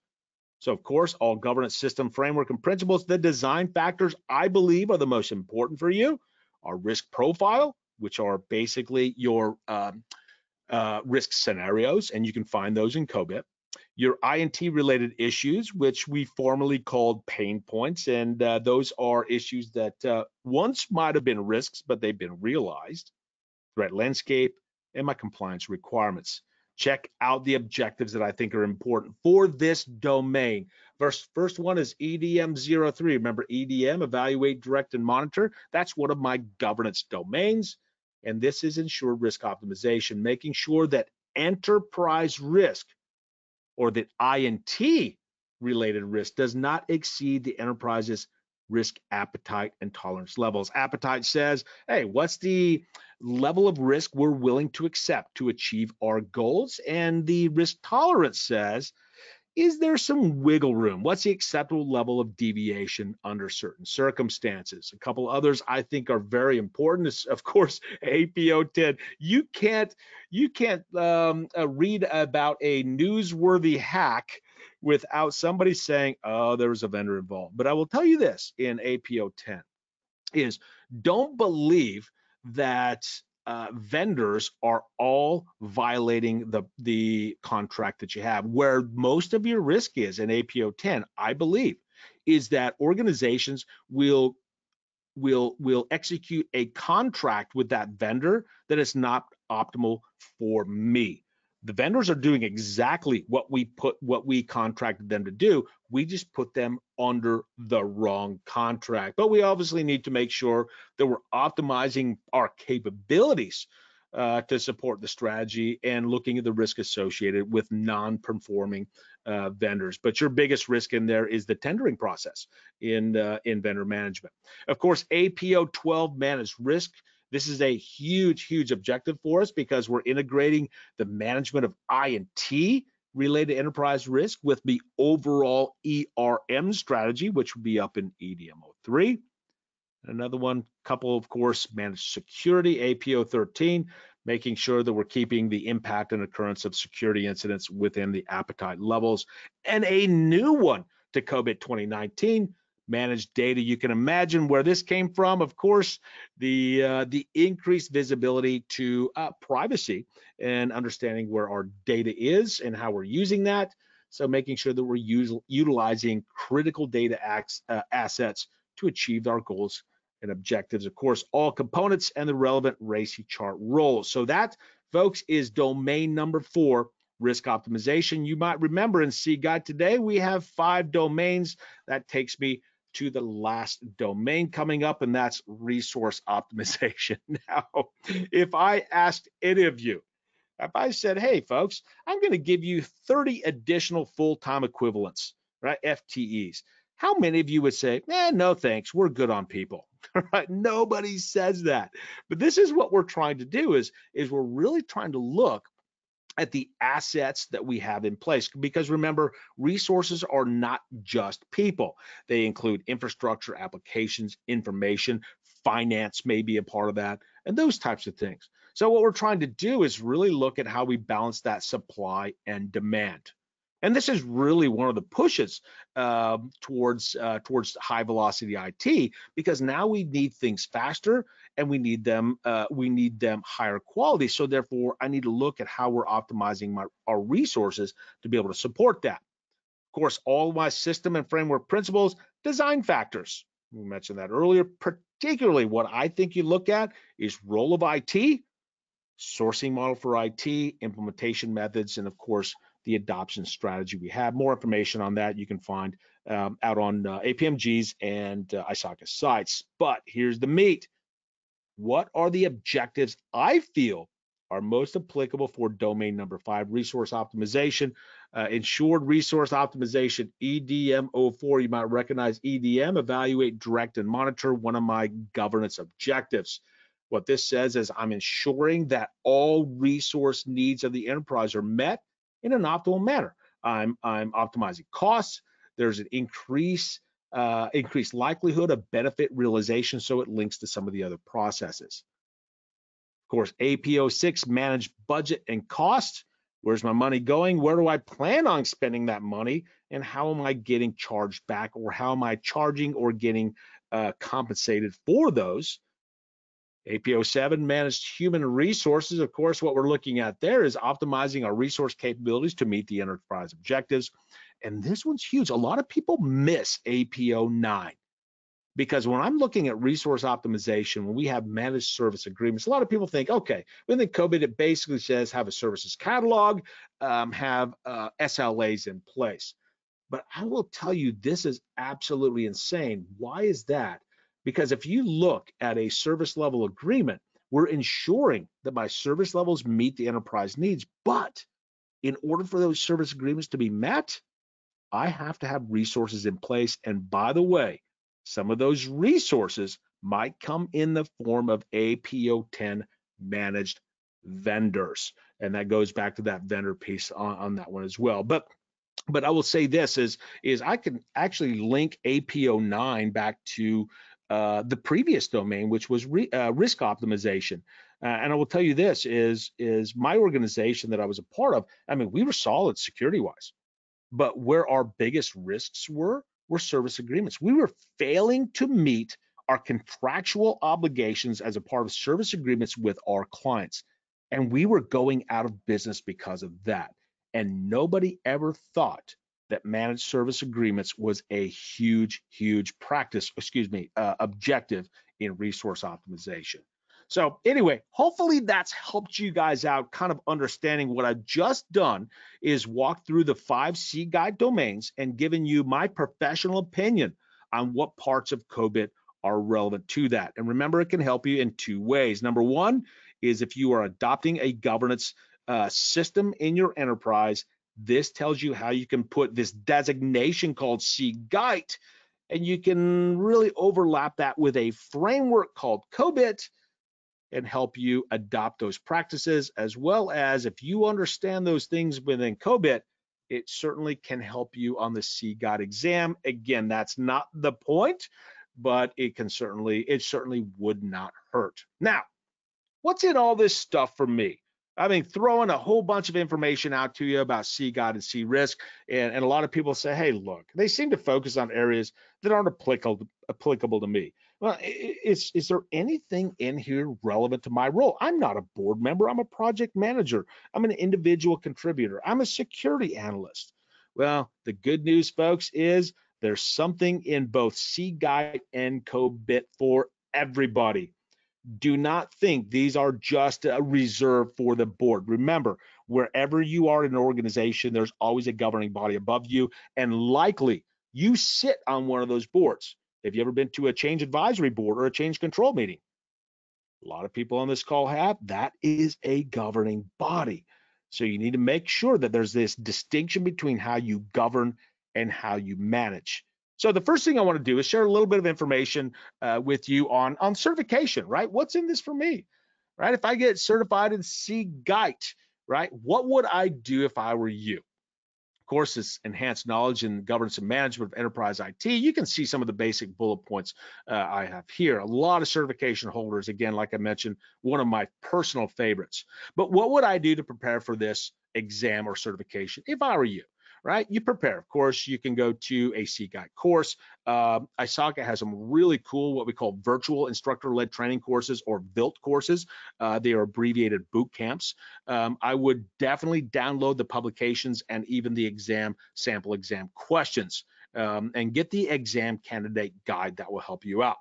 So, of course, all governance system framework and principles, the design factors I believe are the most important for you are risk profile, which are basically your um, uh, risk scenarios, and you can find those in COBIT. Your I&T related issues, which we formerly called pain points, and uh, those are issues that uh, once might have been risks, but they've been realized. Threat landscape and my compliance requirements. Check out the objectives that I think are important for this domain. First, first one is EDM 03. Remember EDM, evaluate, direct, and monitor. That's one of my governance domains. And this is ensured risk optimization, making sure that enterprise risk or that I&T related risk does not exceed the enterprise's risk appetite and tolerance levels. Appetite says, hey, what's the level of risk we're willing to accept to achieve our goals? And the risk tolerance says, is there some wiggle room? What's the acceptable level of deviation under certain circumstances? A couple others I think are very important. Is, of course, APO 10. You can't you can't um, uh, read about a newsworthy hack without somebody saying, "Oh, there was a vendor involved." But I will tell you this in APO 10 is don't believe that uh, vendors are all violating the the contract that you have. Where most of your risk is in APO 10, I believe, is that organizations will will will execute a contract with that vendor that is not optimal for me the vendors are doing exactly what we put what we contracted them to do we just put them under the wrong contract but we obviously need to make sure that we're optimizing our capabilities uh, to support the strategy and looking at the risk associated with non-performing uh, vendors. But your biggest risk in there is the tendering process in uh, in vendor management. Of course, APO 12 managed risk this is a huge, huge objective for us because we're integrating the management of I&T related enterprise risk with the overall ERM strategy, which would be up in EDM 03. Another one, couple, of course, managed security, APO 13, making sure that we're keeping the impact and occurrence of security incidents within the appetite levels. And a new one to COBIT 2019, managed data. You can imagine where this came from. Of course, the uh, the increased visibility to uh, privacy and understanding where our data is and how we're using that. So making sure that we're use, utilizing critical data uh, assets to achieve our goals and objectives. Of course, all components and the relevant RACI chart roles. So that, folks, is domain number four risk optimization. You might remember in CGEIT today, we have five domains. That takes me to the last domain coming up, and that's resource optimization. Now, if I asked any of you, if I said, hey, folks, I'm going to give you 30 additional full time equivalents, right? FTEs. How many of you would say, eh, no, thanks, we're good on people? right? Nobody says that. But this is what we're trying to do is, is we're really trying to look at the assets that we have in place. Because remember, resources are not just people, they include infrastructure, applications, information, finance may be a part of that, and those types of things. So, what we're trying to do is really look at how we balance that supply and demand. And this is really one of the pushes uh, towards uh, towards high velocity IT because now we need things faster and we need them uh, we need them higher quality. So therefore, I need to look at how we're optimizing my, our resources to be able to support that. Of course, all my system and framework principles, design factors. We mentioned that earlier. Particularly, what I think you look at is role of IT, sourcing model for IT, implementation methods, and of course the adoption strategy we have. More information on that you can find um, out on uh, APMG's and uh, ISACA sites. But here's the meat. What are the objectives I feel are most applicable for domain number five, resource optimization, uh, ensured resource optimization, EDM04. You might recognize EDM, evaluate, direct, and monitor, one of my governance objectives. What this says is I'm ensuring that all resource needs of the enterprise are met in an optimal manner. I'm, I'm optimizing costs. There's an increase, uh, increased likelihood of benefit realization, so it links to some of the other processes. Of course, APO6 manage budget and cost. Where's my money going? Where do I plan on spending that money? And how am I getting charged back or how am I charging or getting uh, compensated for those? APO7 managed human resources. Of course, what we're looking at there is optimizing our resource capabilities to meet the enterprise objectives. And this one's huge. A lot of people miss APO9 because when I'm looking at resource optimization, when we have managed service agreements, a lot of people think, okay, within COBIT, it basically says have a services catalog, um, have uh, SLAs in place. But I will tell you, this is absolutely insane. Why is that? Because if you look at a service level agreement, we're ensuring that my service levels meet the enterprise needs. But in order for those service agreements to be met, I have to have resources in place. And by the way, some of those resources might come in the form of APO 10 managed vendors. And that goes back to that vendor piece on, on that one as well. But but I will say this is is I can actually link AP09 back to uh, the previous domain, which was re, uh, risk optimization. Uh, and I will tell you this is is my organization that I was a part of. I mean, we were solid security wise, but where our biggest risks were were service agreements. We were failing to meet our contractual obligations as a part of service agreements with our clients, and we were going out of business because of that. And nobody ever thought that managed service agreements was a huge, huge practice, excuse me, uh, objective in resource optimization. So anyway, hopefully that's helped you guys out kind of understanding what I've just done is walk through the five CGEIT domains and given you my professional opinion on what parts of COBIT are relevant to that. And remember, it can help you in two ways. Number one is if you are adopting a governance uh, system in your enterprise, this tells you how you can put this designation called CGEIT, and you can really overlap that with a framework called COBIT and help you adopt those practices, as well as if you understand those things within COBIT, it certainly can help you on the CGEIT exam. Again, that's not the point, but it can certainly, it certainly would not hurt. Now, what's in all this stuff for me? I mean, throwing a whole bunch of information out to you about CGEIT and CRISC, and, and a lot of people say, hey, look, they seem to focus on areas that aren't applicable applicable to me. Well, is is there anything in here relevant to my role? I'm not a board member. I'm a project manager. I'm an individual contributor. I'm a security analyst. Well, the good news, folks, is there's something in both CGEIT and COBIT for everybody do not think these are just a reserve for the board. Remember, wherever you are in an organization, there's always a governing body above you, and likely you sit on one of those boards. Have you ever been to a change advisory board or a change control meeting? A lot of people on this call have. That is a governing body. So you need to make sure that there's this distinction between how you govern and how you manage. So the first thing I want to do is share a little bit of information uh, with you on, on certification, right? What's in this for me, right? If I get certified in CGEIT, right? What would I do if I were you? Of course, it's enhanced knowledge in governance and management of enterprise IT. You can see some of the basic bullet points uh, I have here. A lot of certification holders, again, like I mentioned, one of my personal favorites. But what would I do to prepare for this exam or certification if I were you? Right? You prepare. Of course, you can go to a CGEIT course. Uh, ISACA has some really cool, what we call virtual instructor-led training courses or VILT courses. Uh, they are abbreviated boot camps. Um, I would definitely download the publications and even the exam sample exam questions um, and get the exam candidate guide that will help you out.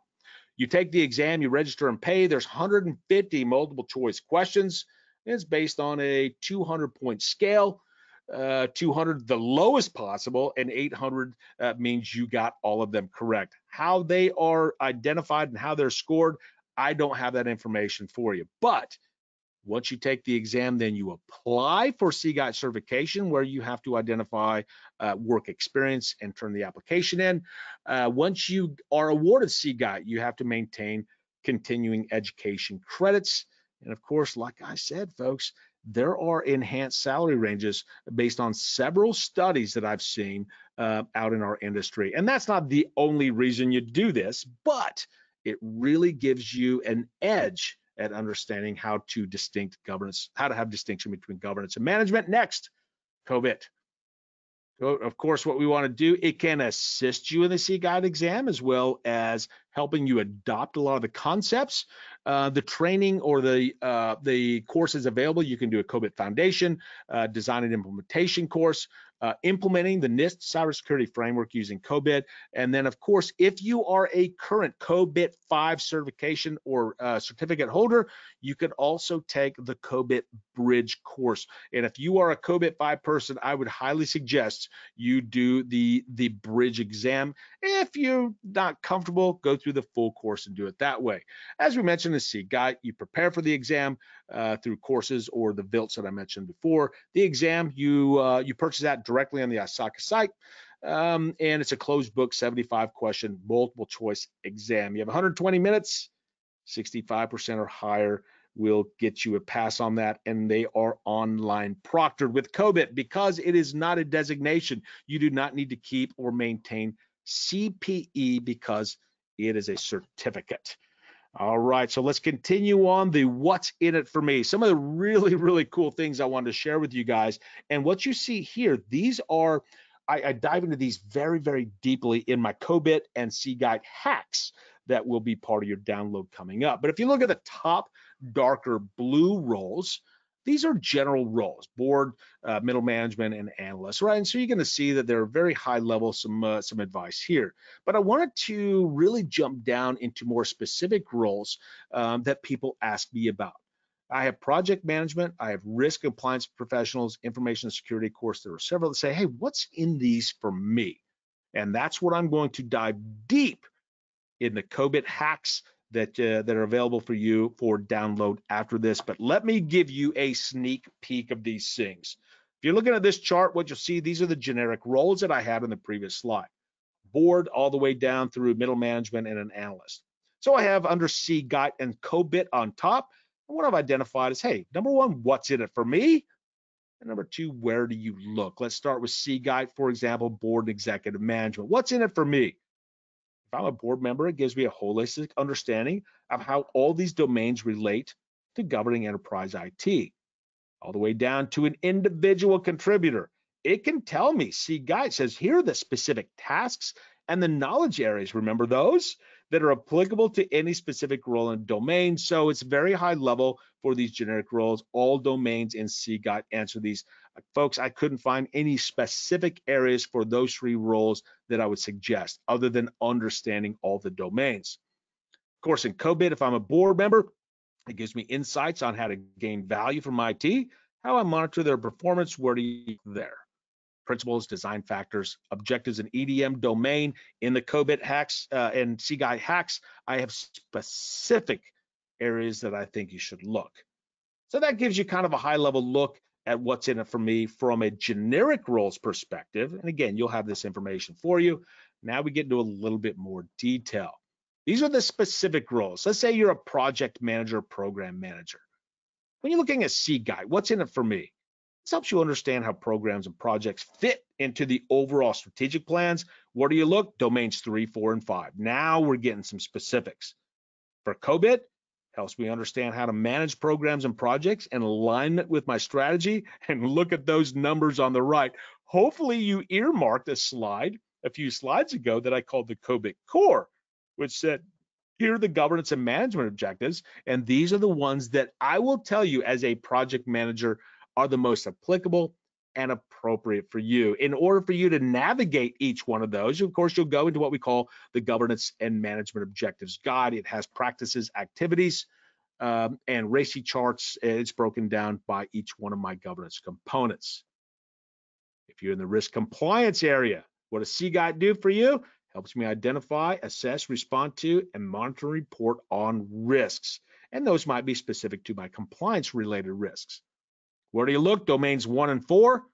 You take the exam, you register and pay. There's 150 multiple choice questions. It's based on a 200 point scale uh, 200 the lowest possible and 800 uh, means you got all of them correct. How they are identified and how they're scored i don't have that information for you. But once you take the exam then you apply for CGEIT certification where you have to identify uh, work experience and turn the application in. Uh, once you are awarded CGEIT you have to maintain continuing education credits. And of course like i said folks there are enhanced salary ranges based on several studies that I've seen uh, out in our industry. And that's not the only reason you do this, but it really gives you an edge at understanding how to distinct governance, how to have distinction between governance and management. Next, COBIT. Of course, what we want to do, it can assist you in the CGEIT exam as well as helping you adopt a lot of the concepts. Uh, the training or the uh, the courses available, you can do a COBIT Foundation, uh, Design and Implementation course, uh, implementing the NIST cybersecurity framework using COBIT. And then, of course, if you are a current COBIT 5 certification or uh, certificate holder, you can also take the COBIT Bridge course. And if you are a COBIT 5 person, I would highly suggest you do the, the Bridge exam. If you're not comfortable, go through the full course and do it that way. As we mentioned in CGEIT, you prepare for the exam uh, through courses or the VILTs that I mentioned before. The exam, you, uh, you purchase that directly on the ISACA site. Um, and it's a closed book 75 question multiple choice exam. You have 120 minutes, 65% or higher will get you a pass on that, and they are online proctored with COBIT because it is not a designation. You do not need to keep or maintain CPE because it is a certificate. All right, so let's continue on the what's in it for me. Some of the really, really cool things I wanted to share with you guys. And what you see here, these are, I, I dive into these very, very deeply in my COBIT and CGEIT hacks that will be part of your download coming up. But if you look at the top darker blue roles, these are general roles, board, uh, middle management, and analysts, right? And so you're going to see that they're very high level, some uh, some advice here. But I wanted to really jump down into more specific roles um, that people ask me about. I have project management, I have risk compliance professionals, information security. Of course, there are several that say, hey, what's in these for me? And that's what I'm going to dive deep in the COBIT hacks that uh, that are available for you for download after this. But let me give you a sneak peek of these things. If you're looking at this chart, what you'll see, these are the generic roles that I had in the previous slide. Board all the way down through middle management and an analyst. So I have under CGEIT and COBIT on top. And what I've identified is, hey, number one, what's in it for me? And number two, where do you look? Let's start with CGEIT, for example, board and executive management. What's in it for me? If I'm a board member, it gives me a holistic understanding of how all these domains relate to governing enterprise IT. All the way down to an individual contributor. It can tell me, see, guys, says here are the specific tasks and the knowledge areas. Remember those that are applicable to any specific role and domain. So it's very high level for these generic roles. All domains in CGEIT answer these uh, folks, I couldn't find any specific areas for those three roles that I would suggest other than understanding all the domains. Of course, in COBIT, if I'm a board member, it gives me insights on how to gain value from IT, how I monitor their performance, where to there. Principles, design factors, objectives, and EDM domain in the COBIT hacks uh, and CGEIT hacks, I have specific areas that I think you should look. So that gives you kind of a high level look at what's in it for me from a generic roles perspective. And again, you'll have this information for you. Now we get into a little bit more detail. These are the specific roles. Let's say you're a project manager, program manager. When you're looking at CGEIT, what's in it for me? This helps you understand how programs and projects fit into the overall strategic plans. Where do you look? Domains three, four, and five. Now we're getting some specifics. For COBIT, helps me understand how to manage programs and projects in alignment with my strategy and look at those numbers on the right. Hopefully you earmarked a slide a few slides ago that I called the COBIT core, which said, here are the governance and management objectives. And these are the ones that I will tell you as a project manager are the most applicable and appropriate for you. In order for you to navigate each one of those, of course, you'll go into what we call the governance and management objectives guide. It has practices, activities, um, and RACI charts. It's broken down by each one of my governance components. If you're in the risk compliance area, what does CGEIT do for you? Helps me identify, assess, respond to, and monitor and report on risks. And those might be specific to my compliance related risks. Where do you look? Domains one and four.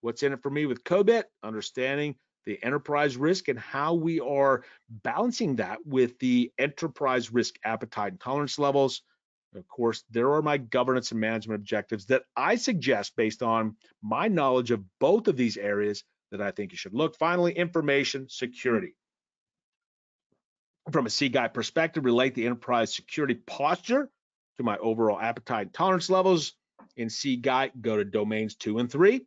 What's in it for me with COBIT? Understanding the enterprise risk and how we are balancing that with the enterprise risk appetite and tolerance levels. Of course, there are my governance and management objectives that I suggest based on my knowledge of both of these areas that I think you should look. Finally, information security. From a CGEIT perspective, relate the enterprise security posture to my overall appetite and tolerance levels in CGEIT, go to domains two and three.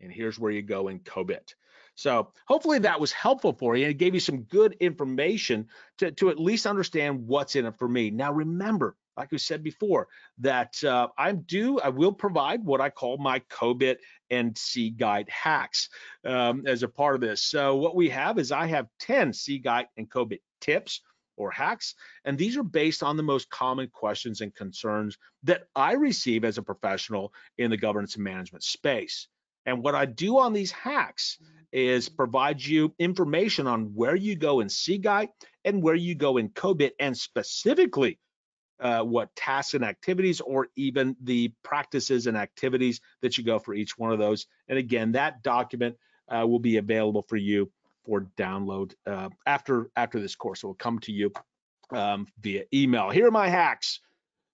And here's where you go in COBIT. So hopefully that was helpful for you and it gave you some good information to, to at least understand what's in it for me. Now remember, like we said before, that uh, I do, I will provide what I call my COBIT and CGEIT hacks um, as a part of this. So what we have is I have 10 C-Guide and COBIT tips or hacks. And these are based on the most common questions and concerns that I receive as a professional in the governance and management space. And what I do on these hacks is provide you information on where you go in CGEIT and where you go in COBIT and specifically uh, what tasks and activities or even the practices and activities that you go for each one of those. And again, that document uh, will be available for you for download uh, after after this course. It will come to you um, via email. Here are my hacks.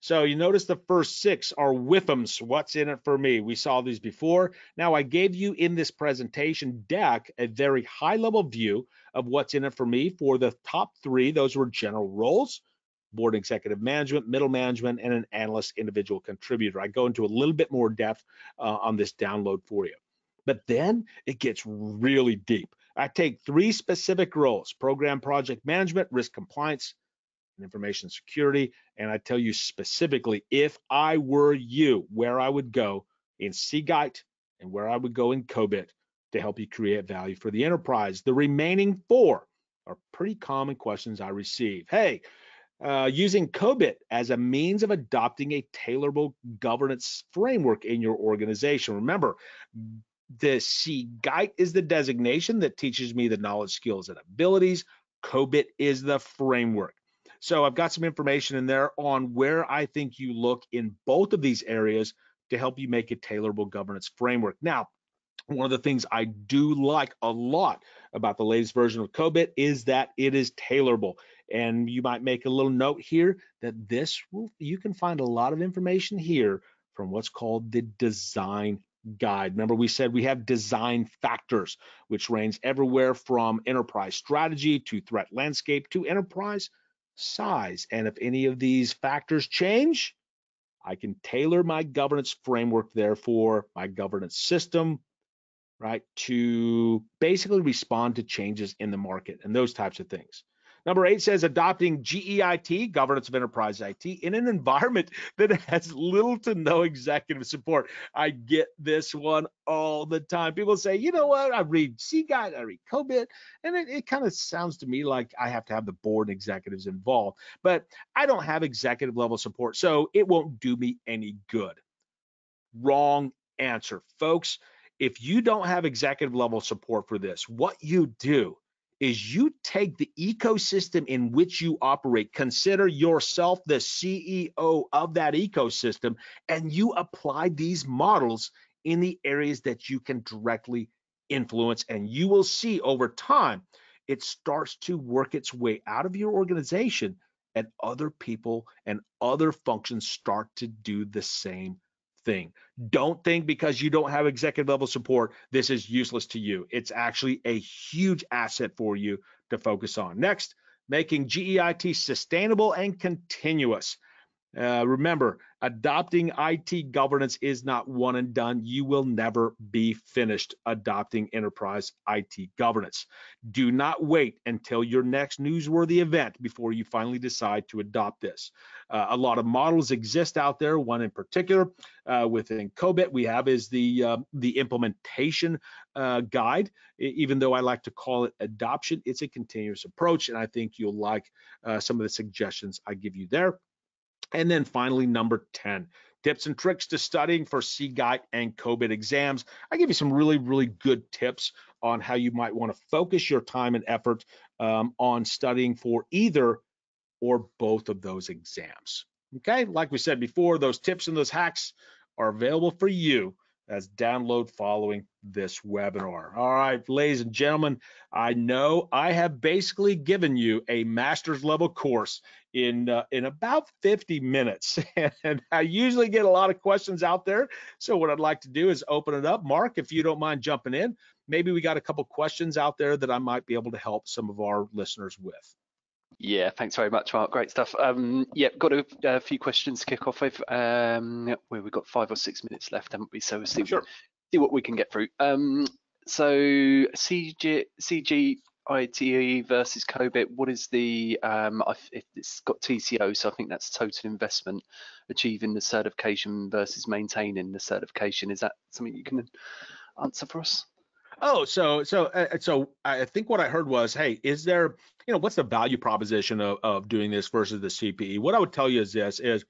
So you notice the first six are WIFMs. What's in it for me? We saw these before. Now I gave you in this presentation deck a very high level view of what's in it for me for the top three. Those were general roles, board executive management, middle management, and an analyst individual contributor. I go into a little bit more depth uh, on this download for you. But then it gets really deep. I take three specific roles, program project management, risk compliance, and information security. And I tell you specifically, if I were you, where I would go in CGEIT and where I would go in COBIT to help you create value for the enterprise. The remaining four are pretty common questions I receive. Hey, uh, using COBIT as a means of adopting a tailorable governance framework in your organization. Remember, the CGEIT is the designation that teaches me the knowledge, skills, and abilities. COBIT is the framework. So I've got some information in there on where I think you look in both of these areas to help you make a tailorable governance framework. Now, one of the things I do like a lot about the latest version of COBIT is that it is tailorable. And you might make a little note here that this will, you can find a lot of information here from what's called the design guide. Remember, we said we have design factors, which range everywhere from enterprise strategy to threat landscape to enterprise size. And if any of these factors change, I can tailor my governance framework, therefore, my governance system, right, to basically respond to changes in the market and those types of things. Number eight says adopting GEIT, governance of enterprise IT, in an environment that has little to no executive support. I get this one all the time. People say, you know what? I read CGEIT, I read COBIT, and it, it kind of sounds to me like I have to have the board executives involved, but I don't have executive level support, so it won't do me any good. Wrong answer, folks. If you don't have executive level support for this, what you do is you take the ecosystem in which you operate, consider yourself the CEO of that ecosystem, and you apply these models in the areas that you can directly influence. And you will see over time, it starts to work its way out of your organization, and other people and other functions start to do the same thing. Don't think because you don't have executive level support, this is useless to you. It's actually a huge asset for you to focus on. Next, making GEIT sustainable and continuous. Uh, remember, adopting IT governance is not one and done. You will never be finished adopting enterprise IT governance. Do not wait until your next newsworthy event before you finally decide to adopt this. Uh, a lot of models exist out there. One in particular uh, within COBIT we have is the uh, the implementation uh, guide. Even though I like to call it adoption, it's a continuous approach, and I think you'll like uh, some of the suggestions I give you there. And then finally, number 10, tips and tricks to studying for CGEIT and COBIT exams. I give you some really, really good tips on how you might want to focus your time and effort um, on studying for either or both of those exams. Okay, like we said before, those tips and those hacks are available for you as download following this webinar. All right, ladies and gentlemen, I know I have basically given you a master's level course in uh, in about 50 minutes and I usually get a lot of questions out there. So what I'd like to do is open it up. Mark, if you don't mind jumping in, maybe we got a couple questions out there that I might be able to help some of our listeners with. Yeah, thanks very much, Mark. Great stuff. Um, yeah, got a, a, few questions to kick off with. Um, where we've got five or six minutes left, haven't we? So we'll see, sure. see what we can get through. Um, so CG, CGEIT versus COBIT, what is the, um, it's got TCO, so I think that's total investment, achieving the certification versus maintaining the certification. Is that something you can answer for us? Oh, so so uh, so I think what I heard was, hey, is there, you know, what's the value proposition of, of doing this versus the CPE? What I would tell you is this: is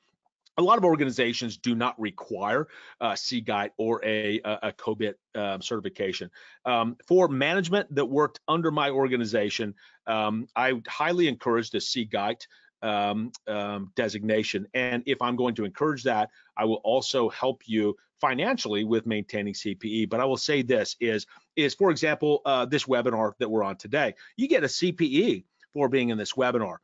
a lot of organizations do not require a CGEIT or a, a COBIT um, certification. Um, for management that worked under my organization, um, I highly encourage the CGEIT um, um, designation. And if I'm going to encourage that, I will also help you financially with maintaining CPE. But I will say this is, is for example, uh, this webinar that we're on today, you get a CPE for being in this webinar.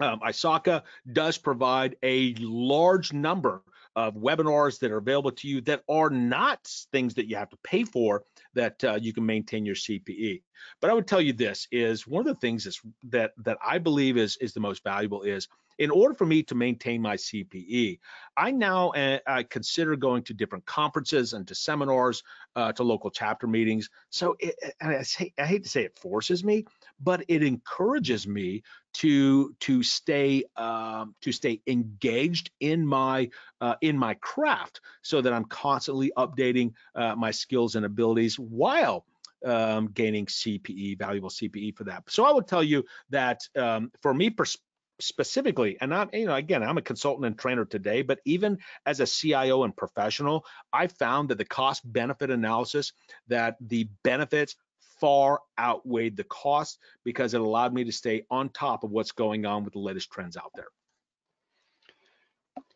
um, ISACA does provide a large number of webinars that are available to you that are not things that you have to pay for that uh, you can maintain your CPE. But I would tell you this is one of the things that's, that that I believe is is the most valuable is in order for me to maintain my CPE, I now uh, I consider going to different conferences and to seminars, uh, to local chapter meetings. So it, I, say, I hate to say it forces me, but it encourages me to to stay um, to stay engaged in my uh, in my craft, so that I'm constantly updating uh, my skills and abilities while um, gaining CPE, valuable CPE for that. So I would tell you that um, for me pers- specifically, and I'm, you know, again, I'm a consultant and trainer today, but even as a CIO and professional, I found that the cost benefit analysis, that the benefits far outweighed the cost because it allowed me to stay on top of what's going on with the latest trends out there.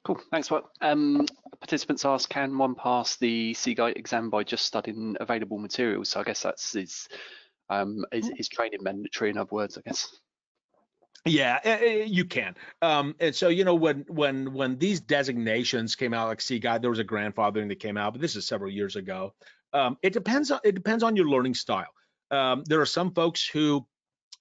Cool, thanks, Mark. Um, participants ask, can one pass the CGEIT exam by just studying available materials? So I guess that's his, um, is, is training mandatory in other words, I guess. Yeah, eh, eh, you can. Um, and so you know when when when these designations came out, like CGEIT, there was a grandfathering that came out, but this is several years ago. Um, it depends on it depends on your learning style. Um, there are some folks who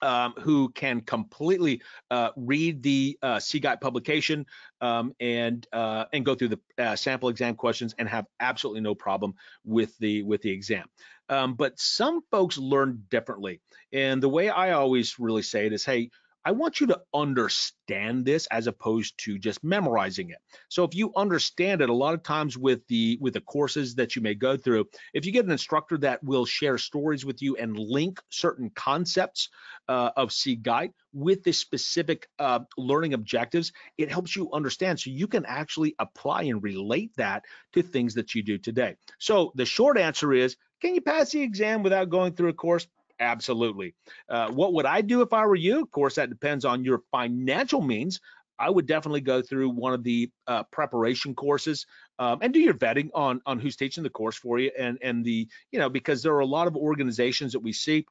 um, who can completely uh, read the uh, CGEIT publication um, and uh, and go through the uh, sample exam questions and have absolutely no problem with the with the exam. Um, but some folks learn differently, and the way I always really say it is, hey, I want you to understand this as opposed to just memorizing it. So if you understand it, a lot of times with the with the courses that you may go through, if you get an instructor that will share stories with you and link certain concepts uh, of Guide with the specific uh, learning objectives, it helps you understand so you can actually apply and relate that to things that you do today. So the short answer is, can you pass the exam without going through a course? Absolutely. Uh, what would I do if I were you? Of course, that depends on your financial means. I would definitely go through one of the uh, preparation courses um, and do your vetting on on who's teaching the course for you and and the you know because there are a lot of organizations that we see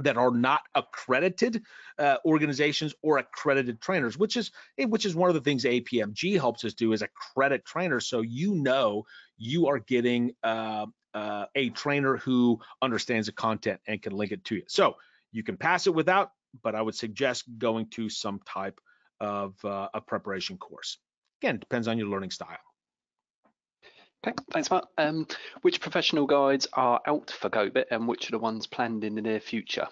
that are not accredited uh, organizations or accredited trainers, which is which is one of the things APMG helps us do is accredit trainers, so you know you are getting uh, uh, a trainer who understands the content and can link it to you. So you can pass it without, but I would suggest going to some type of uh, a preparation course. Again, depends on your learning style. Okay, thanks, Matt. Um, which professional guides are out for COBIT and which are the ones planned in the near future?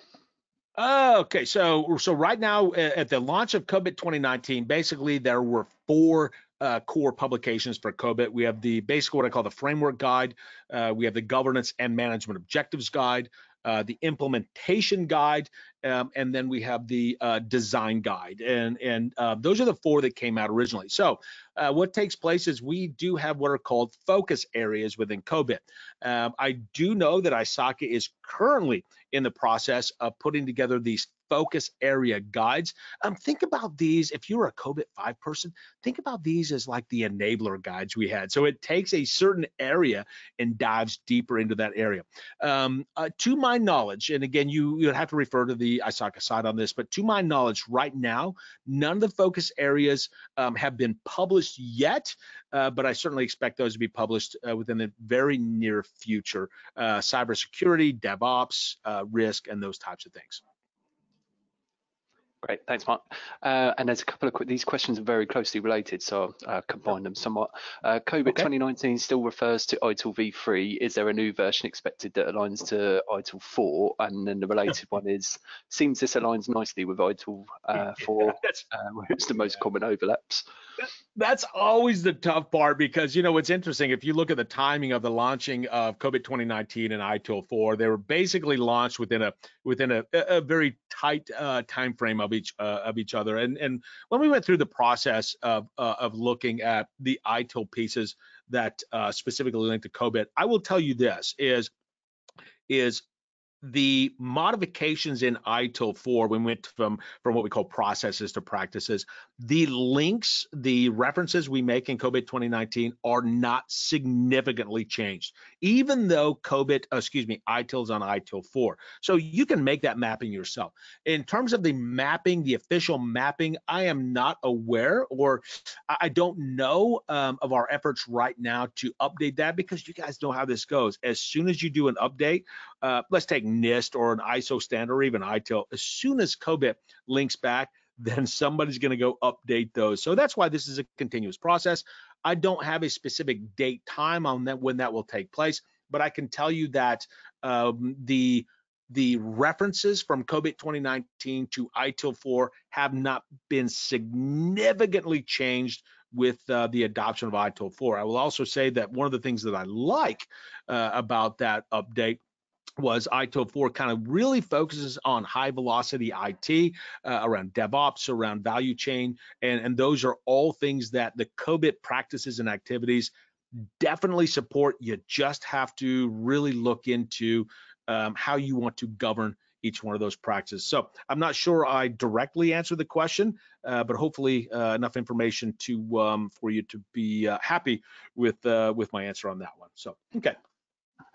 Okay, so so right now at the launch of COBIT 2019, basically there were four uh, core publications for COBIT. We have the basically what I call the framework guide. Uh, we have the governance and management objectives guide, uh, the implementation guide, um, and then we have the uh, design guide. And and uh, those are the four that came out originally. So uh, what takes place is we do have what are called focus areas within COBIT. Um, I do know that ISACA is currently in the process of putting together these focus area guides. Um, think about these, if you're a COBIT 5 person, think about these as like the enabler guides we had. So it takes a certain area and dives deeper into that area. Um, uh, to my knowledge, and again, you, you would have to refer to the ISACA site on this, but to my knowledge, right now, none of the focus areas um, have been published yet, uh, but I certainly expect those to be published uh, within the very near future. Uh, cybersecurity, DevOps, uh, risk, and those types of things. Great, thanks, Mark. Uh, and there's a couple of these questions are very closely related, so I'll uh, combine them somewhat. Uh, COBIT okay. 2019 still refers to ITIL v3. Is there a new version expected that aligns to ITIL 4? And then the related one is seems this aligns nicely with ITIL uh, 4, uh, where it's the most common overlaps that's always the tough part because you know what's interesting if you look at the timing of the launching of COBIT 2019 and ITIL 4 they were basically launched within a within a, a very tight uh, time frame of each uh, of each other. And and when we went through the process of uh, of looking at the ITIL pieces that uh, specifically linked to COBIT I will tell you this is is the modifications in ITIL 4, when we went from, from what we call processes to practices, the links, the references we make in COBIT 2019 are not significantly changed, even though COBIT, uh, excuse me, ITIL's on ITIL 4. So you can make that mapping yourself. In terms of the mapping, the official mapping, I am not aware or I don't know um, of our efforts right now to update that because you guys know how this goes. As soon as you do an update, uh, let's take NIST or an ISO standard or even ITIL, as soon as COBIT links back, then somebody's going to go update those. So that's why this is a continuous process. I don't have a specific date time on that when that will take place, but I can tell you that um, the the references from COBIT 2019 to ITIL 4 have not been significantly changed with uh, the adoption of ITIL 4. I will also say that one of the things that I like uh, about that update was ITIL 4 kind of really focuses on high velocity IT uh, around DevOps, around value chain, and, and those are all things that the COBIT practices and activities definitely support. You just have to really look into um, how you want to govern each one of those practices. So I'm not sure I directly answered the question, uh, but hopefully uh, enough information to um, for you to be uh, happy with uh, with my answer on that one. So okay.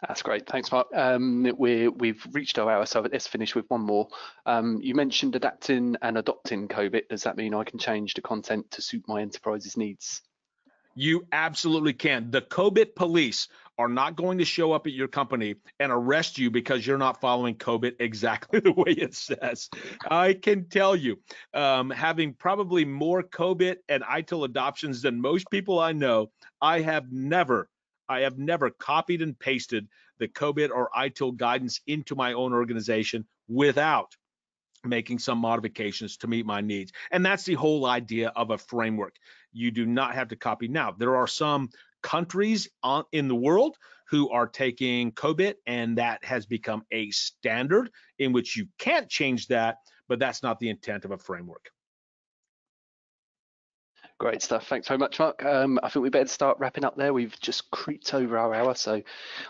That's great. Thanks, Mark. Um, we we've reached our hour, so let's finish with one more. Um, you mentioned adapting and adopting COBIT. Does that mean I can change the content to suit my enterprise's needs? You absolutely can. The COBIT police are not going to show up at your company and arrest you because you're not following COBIT exactly the way it says. I can tell you, um, having probably more COBIT and ITIL adoptions than most people I know, I have never I have never copied and pasted the COBIT or ITIL guidance into my own organization without making some modifications to meet my needs. And that's the whole idea of a framework. You do not have to copy. Now, there are some countries on, in the world who are taking COBIT, and that has become a standard in which you can't change that, but that's not the intent of a framework. Great stuff. Thanks very much, Mark. Um, I think we better start wrapping up there. We've just creeped over our hour, so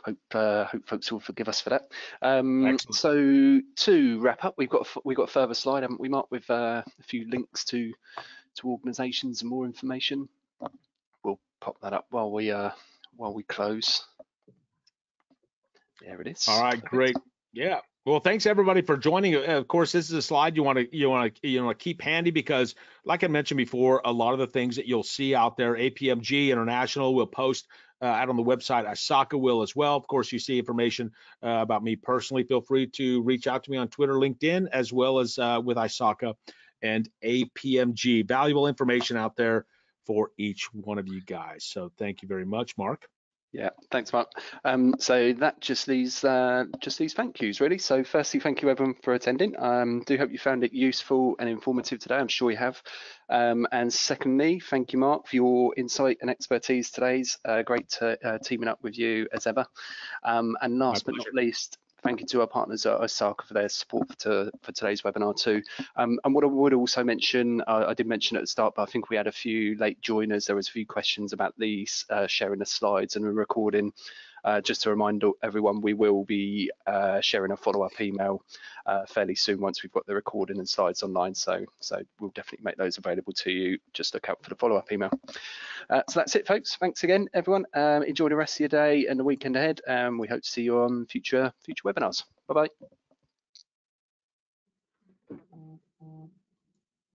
hope uh, hope folks will forgive us for that. Um, so to wrap up, we've got we've got a further slide, haven't we, Mark, with uh, a few links to to organisations and more information. We'll pop that up while we uh, while we close. There it is. All right, great. Yeah. Well, thanks everybody for joining. Uh, of course, this is a slide you want to you want to you know keep handy because, like I mentioned before, a lot of the things that you'll see out there, APMG International will post uh, out on the website. ISACA will as well. Of course, you see information uh, about me personally. Feel free to reach out to me on Twitter, LinkedIn, as well as uh, with ISACA and APMG. Valuable information out there for each one of you guys. So thank you very much, Mark. Yeah, thanks, Mark. Um, so that just leaves uh, just these thank yous really. So firstly, thank you everyone for attending. Um, do hope you found it useful and informative today. I'm sure you have. Um, and secondly, thank you, Mark, for your insight and expertise today's. Uh, great to, uh, teaming up with you as ever. Um, and last but not least, thank you to our partners at ISACA for their support for, to, for today's webinar too. Um, and what I would also mention, uh, I did mention at the start, but I think we had a few late joiners. There was a few questions about these uh, sharing the slides and the recording. Uh, just to remind everyone, we will be uh, sharing a follow-up email uh, fairly soon once we've got the recording and slides online. So, so we'll definitely make those available to you. Just look out for the follow-up email. Uh, so that's it, folks. Thanks again, everyone. Um, enjoy the rest of your day and the weekend ahead. Um, we hope to see you on future future webinars. Bye bye.